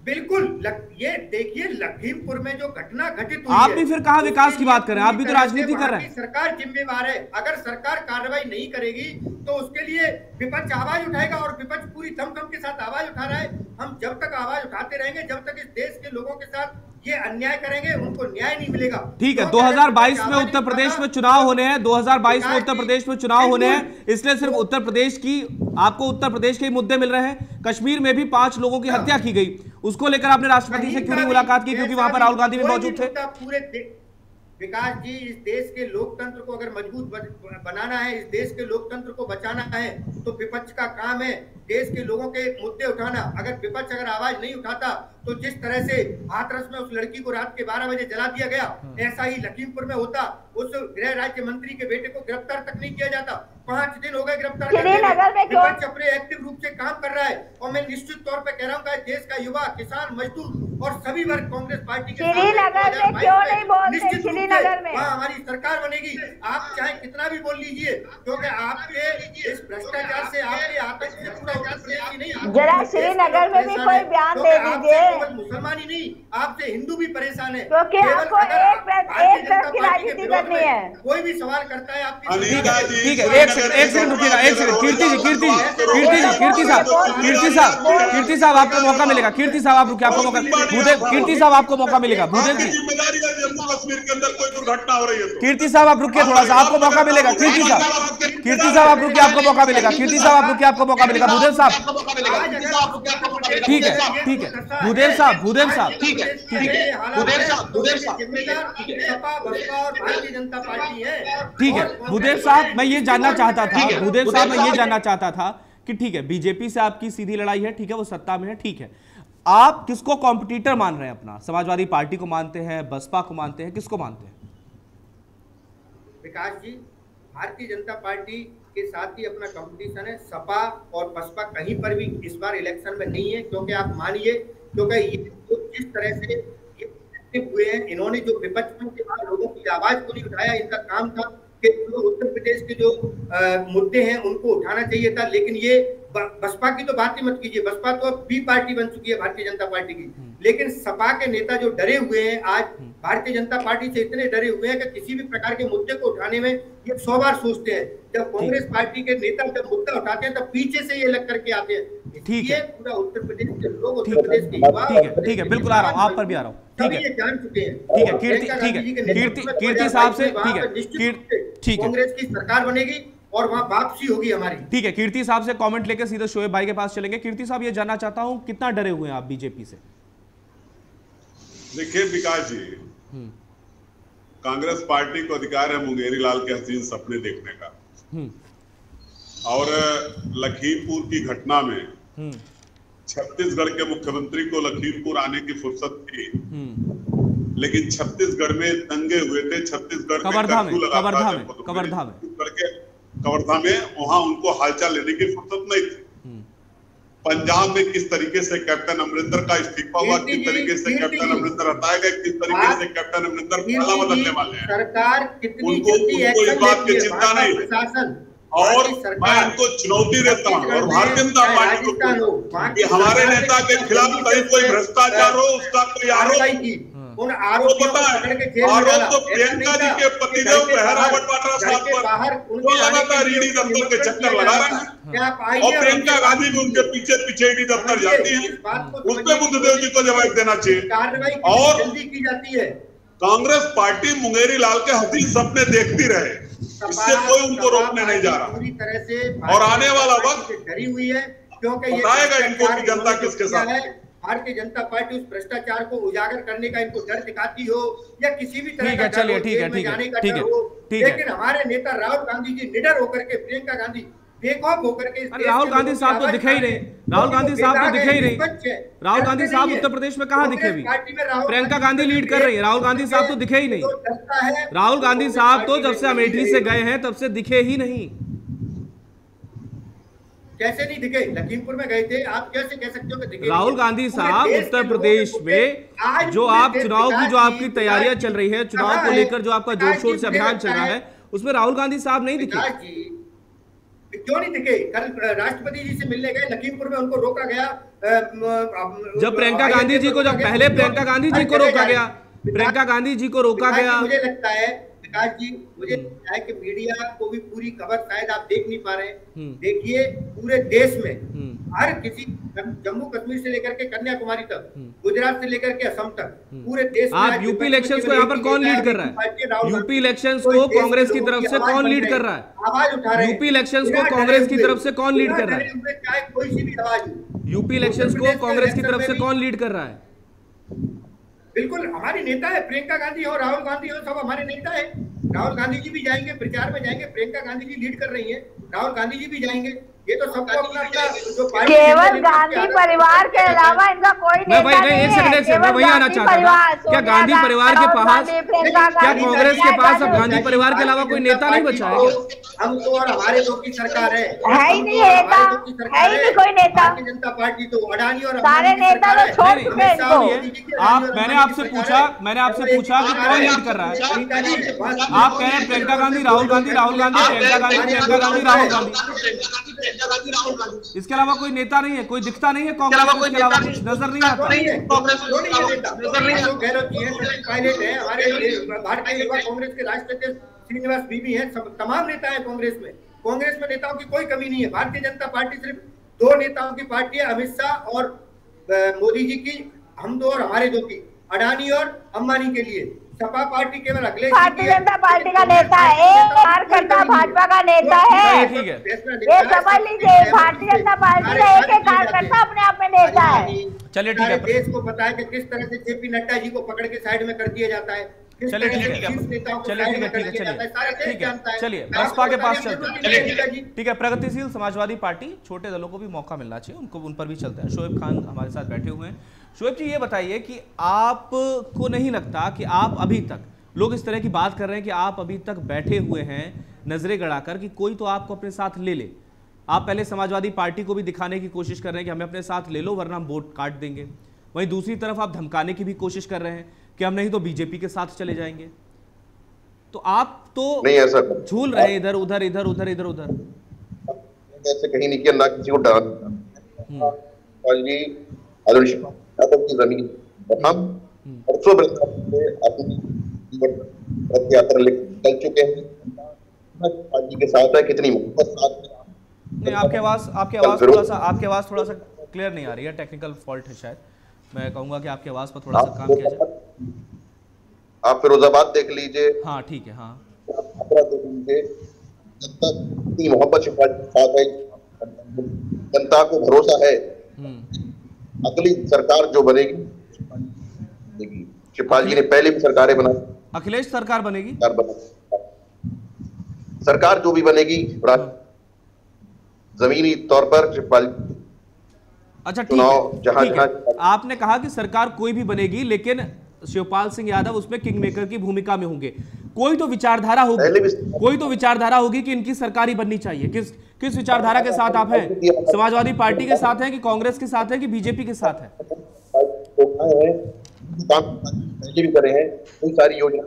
बिल्कुल लग, ये देखिए लखीमपुर में जो घटना घटित हुई आप भी फिर कहा विकास की बात कर रहे हैं? आप भी तो राजनीति कर रहे हैं। सरकार जिम्मेवार है अगर सरकार कार्रवाई नहीं करेगी तो उसके लिए विपक्ष आवाज़ उठाएगा और विपक्ष पूरी धमधम के साथ आवाज़ उठा रहा है हम जब तक आवाज़ उठाते रहेंगे जब तक इस देश के लोगों के साथ ये अन्याय करेंगे उनको न्याय नहीं मिलेगा। ठीक है क्योंकि अगर 2022 में उत्तर प्रदेश में चुनाव होने हैं 2022 में उत्तर प्रदेश में चुनाव होने हैं इसलिए सिर्फ़ उत्तर प्रदेश की आपको उत्तर प्रदेश के ही मुद्दे मिल रहे हैं। कश्मीर में भी पाँच लोगों की हत्या की गई। उसको लेकर आपने राष्ट्रपति से क्यों मुलाकात की? क्योंकि वहाँ पर राहुल गांधी भी मौजूद थे। पूरे विकास जी इस देश के लोकतंत्र को अगर मज़बूत बनाना है इस देश के लोकतंत्र को बचाना है तो विपक्ष का काम है देश के लोगों के मुद्दे उठाना। अगर विपक्ष अगर आवाज़ नहीं उठाता तो जिस तरह से हाथरस में उस लड़की को रात के 12 बजे जला दिया गया ऐसा ही लखीमपुर में होता। उस गृह राज्य मंत्री के बेटे को गिरफ़्तार तक नहीं किया जाता। पाँच दिन हो गए गिरफ़्तार विपक्ष अपने एक्टिव रूप से काम कर रहा है और मैं निश्चित तौर पर कह रहा हूँ देश का युवा किसान मजदूर और सभी वर्ग कांग्रेस पार्टी के साथ हैं। श्रीनगर में 2022 क्यों नहीं बोलते? निश्चित रूप से वहाँ हमारी सरकार बनेगी आप चाहे कितना भी बोल लीजिए क्योंकि आपके इस भ्रष्टाचार से आपके आतंक से पूरा उत्तर प्रदेश ही नहीं जरा श्रीनगर में भी कोई बयान दे दीजिए। मुसलमान ही नहीं आपसे हिंदू भी परेशान है क्योंकि आपको एक एक तरफ़ की राजनीति करनी है। कोई भी सवाल करता है आपकी ठीक है एक सेकंड एक सेकंड रुकिएगा एक सेकंड कीर्ति जी कीर्ति जी कीर्ति जी कीर्ति साहब कीर्ति साहब कीर्ति साहब आपको मौका मिलेगा। कीर्ति साहब आप रुकिए आपको मौका? भूदेव कीर्ति साहब आपको मौका मिलेगा। भूदेव जी। जम्मू कश्मीर के अंदर कोई दुर्घटना हो रही है तो। कीर्ति साहब आप रुकिए थोड़ा सा आपको मौका मिलेगा। कीर्ति साहब। कीर्ति साहब आप रुकिए आपको मौका मिलेगा? कीर्ति साहब आप रुकिए आपको मौका मिलेगा? भूदेव साहब। आपको मौका मिलेगा किसी को आपको क्या मौका मिलेगा ठीक है ठीक है। भूदेव साहब भूदेव साहब। ठीक है, ठीक है। भूदेव साहब, भूदेव साहब, ठीक है, ठीक है। सपा बसपा और भारतीय जनता पार्टी है। ठीक है। भूदेव साहब मैं ये जानना चाहता था भूदेव भूदेव साहब मैं ये जानना चाहता था कि ठीक है बीजेपी से आपकी सीधी लड़ाई है ठीक है वो सत्ता में है ठीक है। आप किसको कॉम्पिटिटर मान रहे हैं अपना? समाजवादी पार्टी को मानते हैं बसपा को मानते हैं किसको मानते हैं? विकास जी। भारतीय जनता पार्टी के साथ ही अपना कंपटीशन है। सपा और बसपा कहीं पर भी इस बार इलेक्शन में नहीं है, क्योंकि आप मानिए, क्योंकि ये तो जिस तरह से ये हुए हैं, इन्होंने जो विपक्ष के बाद लोगों की आवाज़ को नहीं उठाया, इनका काम था कि उत्तर प्रदेश के जो मुद्दे हैं उनको उठाना चाहिए था। लेकिन ये बसपा की तो बात ही मत कीजिए। बसपा तो अब बी पार्टी बन चुकी है भारतीय जनता पार्टी की। लेकिन सपा के नेता जो डरे हुए हैं आज भारतीय जनता पार्टी से इतने डरे हुए हैं कि किसी भी प्रकार के मुद्दे को उठाने में ये सौ बार सोचते हैं। जब कांग्रेस पार्टी के नेता जब मुद्दा उठाते हैं तब पीछे से ये लग करके आते हैं। ठीक है। पूरा उत्तर प्रदेश के लोग उत्तर प्रदेश के युवा ठीक है, ठीक है, बिल्कुल आ रहा हूँ, आप पर भी आ रहा हूँ, ठीक है। जान चुके हैं। ठीक है, कीर्ति- ठीक है, कीर्ति- कीर्ति साहब से- ठीक है, ठीक है। कांग्रेस की सरकार बनेगी। और वहाँ वापसी होगी हमारी। ठीक है कीर्ति साहब से कमेंट लेकर सीधे शोएब भाई के पास चलेंगे। कीर्ति साहब ये जानना चाहता हूँ कितना डरे हुए हैं आप बीजेपी से? देखिए विकास जी कांग्रेस पार्टी को अधिकार है मुंगेरी लाल के हसीन सपने देखने का। हम्म। और लखीमपुर की घटना में हम्म। छत्तीसगढ़ के मुख्यमंत्री को लखीमपुर आने की फुर्सत थी। हम्म। लेकिन छत्तीसगढ़ में दंगे हुए थे। छत्तीसगढ़ में कवर्धा में, कवर्धा में, कवर्धा में। वहाँ उनको हालचाल लेने की फुर्सत नहीं थी हम्म। पंजाब में किस तरीके से कैप्टन अमरिंदर का इस्तीफा हुआ किस तरीके से कैप्टन अमरिंदर हटाए गए किस तरीके से कैप्टन अमरिंदर पहला बदलने वाले हैं सरकार उनको- उनको इस बात की चिंता नहीं है। और मैं सरकार इनको चुनौती देता हूँ और भारतीय जनता पार्टी को हो, कि हमारे नेता के खिलाफ कहीं कोई भ्रष्टाचार हो उसका कोई आरोप उन आरोपियों को पकड़ के जेल में आरोप डाला। तो प्रियंका जी के पतिदेव बहरावत बाहर- घर साहब पर बाहर उनके आने लगातार के ईडी दफ्तर के चक्कर लगा रहे हैं। क्या आइए और प्रियंका गांधी भी उनके पीछे पीछे ईडी दफ्तर जाती हैं। उस समझिए पे बुद्धदेव जी को जवाब देना चाहिए। कार्रवाई और- जल्दी की जाती है। कांग्रेस पार्टी मुंगेरी लाल के हसीन सपने देखती रहे। इससे कोई उनको रोकने नहीं जा रहा। पूरी तरह से और आने वाला वक्त डरी हुई है क्योंकि ये बताएगा इनको जनता किसके साथ। है भारतीय जनता पार्टी उस भ्रष्टाचार को उजागर करने का इनको डर दिखाती हो या किसी भी तरह का चलिए, ठीक है, ठीक है, ठीक है। लेकिन हमारे नेता राहुल गांधी जी निडर होकर के प्रियंका गांधी बेखौफ होकर के इस अरे देश राहुल गांधी साहब तो दिखे ही रहे नहीं राहुल गांधी साहब तो दिखे ही नहीं राहुल गांधी साहब उत्तर प्रदेश में कहाँ दिखे राहुल प्रियंका गांधी लीड कर रही है राहुल गांधी साहब तो दिखे ही नहीं। राहुल गांधी साहब तो जब से अमेठी से गए हैं तब से दिखे ही नहीं। कैसे नहीं दिखे? लखीमपुर में गए थे आप कैसे कह सकते हो कि दिखे राहुल गांधी साहब उत्तर प्रदेश में जो आप चुनाव की जो आपकी तैयारियाँ चल रही है चुनाव को लेकर जो आपका ज़ोर शोर से अभियान चल रहा है उसमें राहुल गांधी साहब नहीं दिखे। क्यों नहीं दिखे? कल राष्ट्रपति जी से मिलने गए लखीमपुर में उनको रोका गया जब प्रियंका गांधी जी को जब पहले प्रियंका गांधी जी को रोका गया प्रियंका गांधी जी को रोका गया। मुझे लगता है विकास जी मुझे है कि मीडिया को भी पूरी खबर शायद आप देख नहीं पा रहे हम्म। देखिए पूरे देश में हम्म। हर किसी जम्मू कश्मीर से लेकर के कन्याकुमारी तक हम्म। गुजरात से लेकर के असम तक पूरे देश आप यूपी इलेक्शंस को यहाँ पर कौन लीड कर रहा है यूपी। इलेक्शंस को कांग्रेस की तरफ़ से कौन लीड कर रहा है आवाज़ उठा रहे यूपी इलेक्शंस को कांग्रेस की तरफ़ से कौन लीड कर रहा है? चाहे कोई सी भी आवाज़ यूपी इलेक्शंस को कांग्रेस की तरफ़ से कौन लीड कर रहा है बिल्कुल, हमारे नेता है, प्रियंका गांधी हो राहुल गांधी हो सब हमारे नेता है। राहुल गांधी जी भी जाएँगे, प्रचार में जाएँगे, प्रियंका गांधी जी लीड कर रही है। राहुल गांधी जी भी जाएँगे। ये तो सबको अपना अपना जो केवल गांधी परिवार के अलावा इनका कोई नेता वही नहीं एक सेकंड एक सेकंड मैं वही आना गांधी चाहता था क्या गांधी परिवार के पास क्या कांग्रेस के पास अब गांधी, परिवार के अलावा कोई नेता नहीं बचा है हम तो और हमारे दो की सरकार है। है ही नहीं तो नेता, की सरकार है ही नहीं कोई नेता। भारतीय जनता पार्टी तो अडानी और सारे नेता तो छोड़ नहीं, चुके हैं नहीं, आप मैंने आपसे पूछा मैंने आपसे पूछा कि कौन लीड कर रहा है। आप कह रहे हैं प्रियंका गांधी राहुल गांधी राहुल गांधी प्रियंका गांधी प्रियंका गांधी राहुल गांधी। इसके अलावा कोई नेता नहीं है कोई दिखता नहीं है कांग्रेस नज़र नहीं आता। नहीं है। कांग्रेस क्यों नहीं है। हैं हैं भारतीय युवा कांग्रेस के राष्ट्रीय अध्यक्ष श्रीनिवास बीबी हैं सब तमाम नेता है कांग्रेस में। कांग्रेस में नेताओं की कोई कमी नहीं है। भारतीय जनता पार्टी सिर्फ़ दो नेताओं की पार्टी है अमित शाह और मोदी जी की हम दो और हमारे दो की अडानी और अंबानी के लिए। सपा पार्टी केवल अगले भारतीय जनता पार्टी का नेता है एक कार्यकर्ता भाजपा का नेता है। ये ठीक है। समझ लीजिए भारतीय जनता पार्टी का एक एक कार्यकर्ता अपने आप में नेता है। चलिए, ठीक है। देश को है कि किस तरह से जेपी नड्डा जी को पकड़ के साइड में कर दिया जाता है। चलिए ठीक है चलिए ठीक है ठीक है चलिए ठीक है। चलिए बसपा के पास चलते हैं। है। ठीक है प्रगतिशील समाजवादी पार्टी छोटे दलों को भी मौका मिलना चाहिए उनको उन पर भी चलते हैं। शोएब खान हमारे साथ बैठे हुए हैं। शोएब जी ये बताइए कि आपको नहीं लगता कि आप अभी तक लोग इस तरह की बात कर रहे हैं कि आप अभी तक बैठे हुए हैं नज़रें गड़ाकर कि कोई तो आपको अपने साथ ले ले। आप पहले समाजवादी पार्टी को भी दिखाने की कोशिश कर रहे हैं कि हमें अपने साथ ले लो वरना हम वोट काट देंगे। वहीं दूसरी तरफ़ आप धमकाने की भी कोशिश कर रहे हैं कि हम नहीं तो बीजेपी के साथ चले जाएँगे। तो आप तो नहीं ऐसा झूल रहे इधर उधर इधर उधर इधर उधर। ऐसे कहीं नहीं किया ना किसी को डरा यादव की ज़मीन हम से अपनी जीवन रथ यात्रा चल चुके हैं पार्टी के साथ है कितनी मोहब्बत साथ में नहीं आपकी आवाज़ आपकी आवाज़ थोड़ा सा आपकी आवाज़ थोड़ा सा क्लियर नहीं आ रही है टेक्निकल फॉल्ट है शायद। मैं कहूँगा कि आपकी आवाज़ पर थोड़ा सा काम किया जाए। आप फिरोजाबाद देख लीजिए। हाँ ठीक है हाँ। देख लीजिए जनता इतनी मोहब्बत साथ है। जनता को भरोसा है। हम्म। अगली सरकार जो बनेगी बनेगी शिवपाल जी ने पहले भी सरकारें बनाई। अखिलेश सरकार बनेगी? सरकार बना सरकार जो भी बनेगी जमीनी तौर पर शिवपाल अच्छा ठीक चुनाव है जहां- है। जहां- आपने कहा कि सरकार कोई भी बनेगी लेकिन शिवपाल सिंह यादव उसमें किंग मेकर की भूमिका में होंगे। कोई तो विचारधारा होगी कोई तो विचारधारा होगी कि इनकी सरकार ही बननी चाहिए। किस किस विचारधारा के साथ आप हैं? समाजवादी पार्टी के साथ हैं कि कांग्रेस के साथ है कि बीजेपी के साथ है? पहले भी करे कई सारी योजना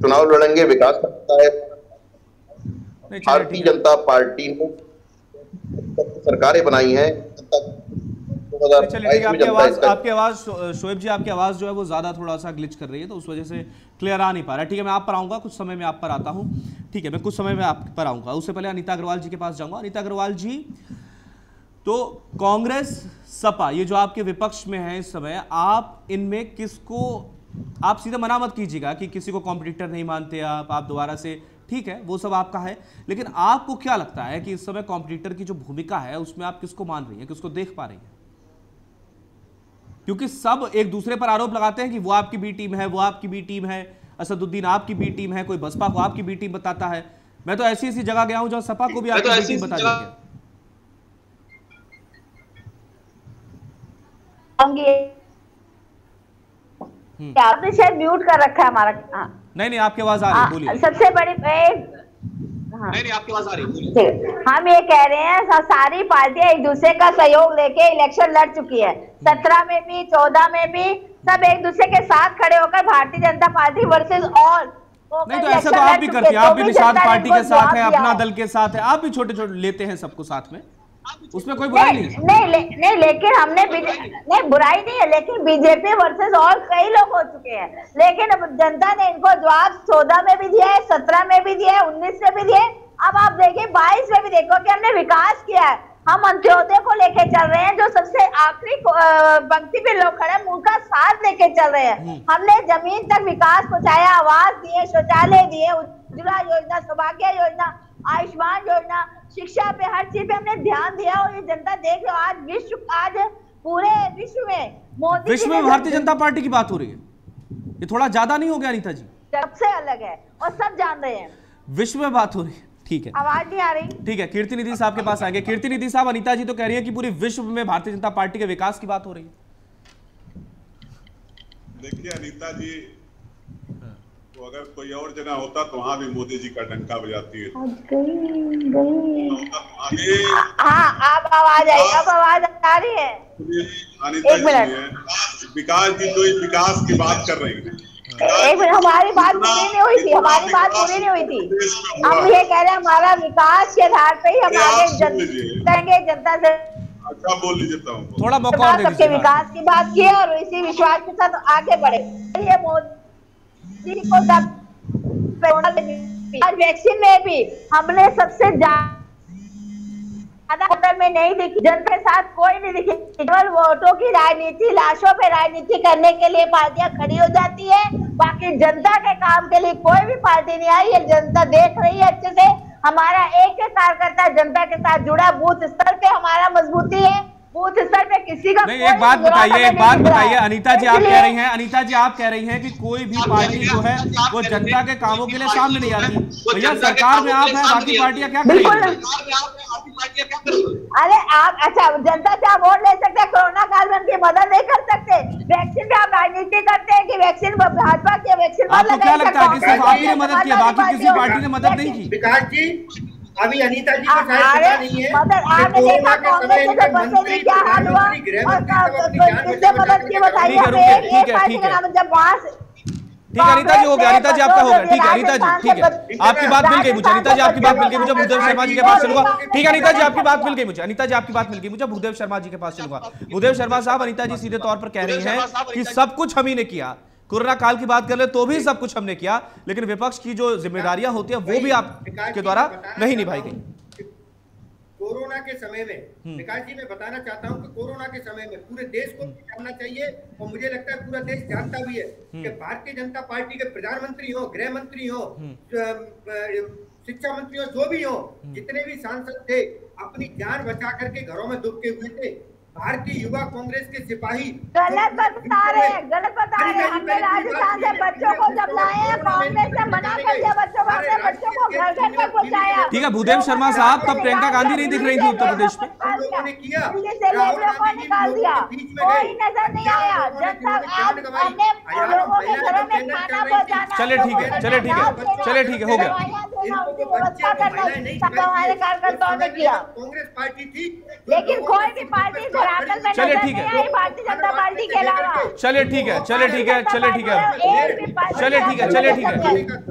चुनाव लड़ेंगे विकास करता है। भारतीय जनता पार्टी ने सरकारें बनाई हैं चलिए आपकी आवाज़ आपकी आवाज़ शोएब जी आपकी आवाज़ जो है वो ज़्यादा थोड़ा सा ग्लिच कर रही है तो उस वजह से क्लियर आ नहीं पा रहा है। ठीक है मैं आप पर आऊँगा कुछ समय में आप पर आता हूँ। ठीक है मैं कुछ समय में आप पर आऊँगा। उससे पहले अनीता अग्रवाल जी के पास जाऊँगा। अनीता अग्रवाल जी तो कांग्रेस सपा ये जो आपके विपक्ष में है इस समय आप इनमें किसको आप सीधे मना मत कीजिएगा कि किसी को कॉम्पिटिटर नहीं मानते आप आप दोबारा से ठीक है वो सब आपका है। लेकिन आपको क्या लगता है कि इस समय कॉम्पिटिटर की जो भूमिका है उसमें आप किसको मान रही हैं किसको देख पा रही हैं? क्योंकि सब एक दूसरे पर आरोप लगाते हैं कि वो आपकी बी टीम है वो आपकी बी टीम है असदुद्दीन आपकी बी टीम है कोई बसपा को आपकी बी टीम बताता है। मैं तो ऐसी ऐसी जगह गया हूँ जहाँ सपा को भी तो आपकी बी टीम बता जगह- देंगे आपने शायद म्यूट कर रखा है हमारा हाँ। नहीं नहीं आपकी आवाज़ आ रही है हाँ, बोलिए। सबसे बड़ी हाँ नहीं नहीं आपकी आवाज़ आ रही बोलिए। ठीक। हम ये कह रहे हैं सा- सारी पार्टियाँ एक दूसरे का सहयोग लेके इलेक्शन लड़ चुकी है सत्रह में भी चौदह में भी सब एक दूसरे के साथ खड़े होकर Bharatiya Janata party versus all नहीं तो ऐसा तो आप भी करते हैं आप भी निषाद पार्टी के साथ है अपना दल के साथ है आप भी छोटे छोटे लेते हैं सबको साथ में उसमें कोई बुराई नहीं नहीं। ले- नहीं लेकिन हमने नहीं। बुराई नहीं है लेकिन बीजेपी वर्सेस और कई लोग हो चुके हैं। लेकिन अब जनता ने इनको जवाब चौदह में भी दिया है सत्रह में भी दिया है उन्नीस में भी दिया है। अब आप देखिए बाईस में भी देखो कि हमने विकास किया है। हम अंत्योदय को लेके चल रहे हैं जो सबसे आखिरी पंक्ति पे लोग खड़े हैं उनका साथ लेके चल रहे हैं। हमने ज़मीन तक विकास पहुँचाया आवास दिए शौचालय दिए उज्ज्वला योजना सौभाग्य योजना आयुष्मान योजना शिक्षा पे हर चीज़ पे हमने ध्यान दिया और ये जनता देख लो आज विश्व आज पूरे विश्व में मोदी विश्व में भारतीय जनता पार्टी की बात हो रही है। ये थोड़ा ज़्यादा नहीं हो गया अनीता जी? सबसे अलग है और सब जान रहे हैं। विश्व में बात हो रही है। ठीक है। आवाज़ नहीं आ रही। ठीक है कीर्ति निधि साहब के पास आएँगे। कीर्ति निधि साहब अनिता जी तो कह रही है कि पूरी विश्व में भारतीय जनता पार्टी के विकास की बात हो रही है। देखिए अनिता जी तो अगर कोई और जगह होता तो वहाँ भी मोदी जी का डंका बजाती है। अभी हाँ आवाज़ आई अब आवाज़ आ रही है? एक मिनट। विकास जी तो विकास की बात कर रही है। एक मिनट हमारी बात पूरी नहीं हुई थी हमारी बात पूरी नहीं हुई थी। हम ये कह रहे हैं हमारा विकास के आधार पे ही हम आगे करेंगे जनता से अच्छा बोल लीजिए तो थोड़ा मौका सबके। विकास। की बात की और इसी विश्वास के साथ आगे बढ़े। ये मोदी को वैक्सीन में भी हमने सबसे ज़्यादा में नहीं दिखी। जनता के साथ कोई नहीं दिखी। केवल वोटों की राजनीति, लाशों पे राजनीति करने के लिए पार्टियाँ खड़ी हो जाती है। बाकी जनता के काम के लिए कोई भी पार्टी नहीं आई। है जनता देख रही है अच्छे से। हमारा एक एक कार्यकर्ता जनता के साथ जुड़ा, बूथ स्तर पे हमारा मजबूती है। बूथ स्तर पे किसी का नहीं एक बात बताइए एक बात बताइए अनीता जी आप कह रही हैं अनीता जी आप कह रही हैं कि कोई भी पार्टी जो है वो जनता के कामों के लिए सामने नहीं आती भैया सरकार में आप हैं बाकी पार्टियाँ क्या बिल्कुल। करेंगी अरे आप अच्छा जनता से आप वोट ले सकते हैं कोरोना काल में उनकी मदद नहीं कर सकते। वैक्सीन पे आप राजनीति करते हैं कि वैक्सीन भाजपा की वैक्सीन आपको क्या लगता है कि सिर्फ़ आप ही ने मदद की समाजवादी बाकी किसी पार्टी पार्टी ने मदद नहीं की? विकास जी अभी अनीता जी को शायद पता नहीं है आपने देखा के कांग्रेस के मंत्री नहीं क्या हाल हुआ और मदद की बताइए? ठीक है, ठीक है, है। जब वहाँ से ठीक है अनीता जी हो गया अनीता जी आपका हो गया ठीक है अनीता जी ठीक है। आपकी बात मिल गई मुझे अनीता जी आपकी बात मिल गई मुझे भूदेव शर्मा जी के पास चलूँगा। ठीक है अनीता जी आपकी बात मिल गई मुझे अनीता जी आपकी बात मिल गई मुझे भूदेव शर्मा जी के पास चलूँगा। भूदेव शर्मा साहब अनीता जी सीधे तौर पर कह रही हैं कि सब कुछ हम ही ने किया कोरोना काल की बात कर ले तो भी सब कुछ हमने किया लेकिन विपक्ष की जो जिम्मेदारियाँ होती है वो भी आपके द्वारा नहीं निभाई गई। कोरोना के समय में विकास जी मैं बताना चाहता हूँ कि कोरोना के समय में पूरे देश को जानना चाहिए और मुझे लगता है पूरा देश जानता भी है कि भारतीय जनता पार्टी के प्रधानमंत्री हो गृह मंत्री हो शिक्षा मंत्री हो जो भी हो जितने भी सांसद थे अपनी जान बचा करके घरों में दुबके हुए थे भारतीय युवा कांग्रेस के सिपाही गलत बता रहे हैं गलत बता रहे हैं। हमने राजस्थान से बच्चों को जब लाए हैं कांग्रेस ने मना कर दिया बच्चों को हमने बच्चों को घर घर तक पहुँचाया ठीक है, भूदेव शर्मा साहब, तब प्रियंका गांधी नहीं दिख रही थी उत्तर प्रदेश में। को निकाल दिया। के कोई नज़र नहीं आया। जनता हज़ारों लोगों के घरों में खाना। पहुंचाना चलिए ठीक है, चले ठीक है, चले ठीक है, हो गया। हमारे कार्यकर्ताओं ने किया। कांग्रेस पार्टी थी। लेकिन कोई भी पार्टी में चलिए, ठीक है। भारतीय जनता पार्टी के अलावा। चलिए ठीक है चलिए ठीक है चलिए ठीक है। चलिए ठीक है चलिए ठीक है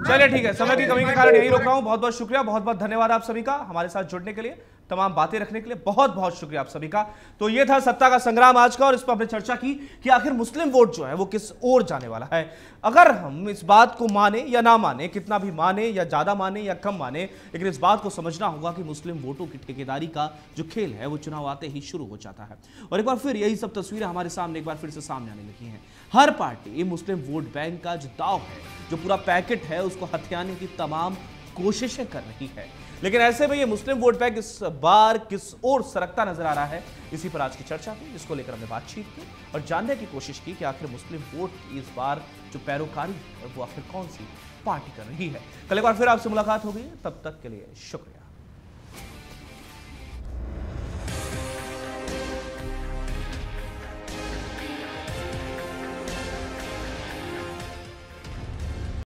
चलिए ठीक है। समय की कमी के कारण यही रोक रहा हूँ। बहुत बहुत शुक्रिया बहुत बहुत धन्यवाद आप सभी का हमारे साथ जुड़ने के लिए। तमाम बातें रखने के लिए बहुत बहुत शुक्रिया आप सभी का। तो ये था सत्ता का संग्राम आज का, और इस पर हमने चर्चा की कि आखिर मुस्लिम वोट जो है, वो किस ओर जाने वाला है। अगर हम इस बात को माने या ना माने, कितना भी माने या ज़्यादा माने या कम माने, लेकिन इस बात को समझना होगा कि मुस्लिम वोटों की ठेकेदारी का जो खेल है, वो चुनाव आते ही शुरू हो जाता है। और एक बार फिर यही सब तस्वीरें हमारे सामने एक बार फिर से सामने आने लगी हैं। हर पार्टी, मुस्लिम वोट बैंक का जो दाव है, जो पूरा पैकेट है, उसको हथियाने की तमाम कोशिशें कर रही है। लेकिन ऐसे में ये मुस्लिम वोट बैंक इस बार किस ओर सरकता नज़र आ रहा है? इसी पर आज की चर्चा हुई, जिसको लेकर हमने बातचीत की और जानने की कोशिश की कि आखिर मुस्लिम वोट की इस बार जो पैरोकारी है, वो आखिर कौन सी पार्टी कर रही है? कल एक बार फिर आपसे मुलाकात होगी। तब तक के लिए शुक्रिया।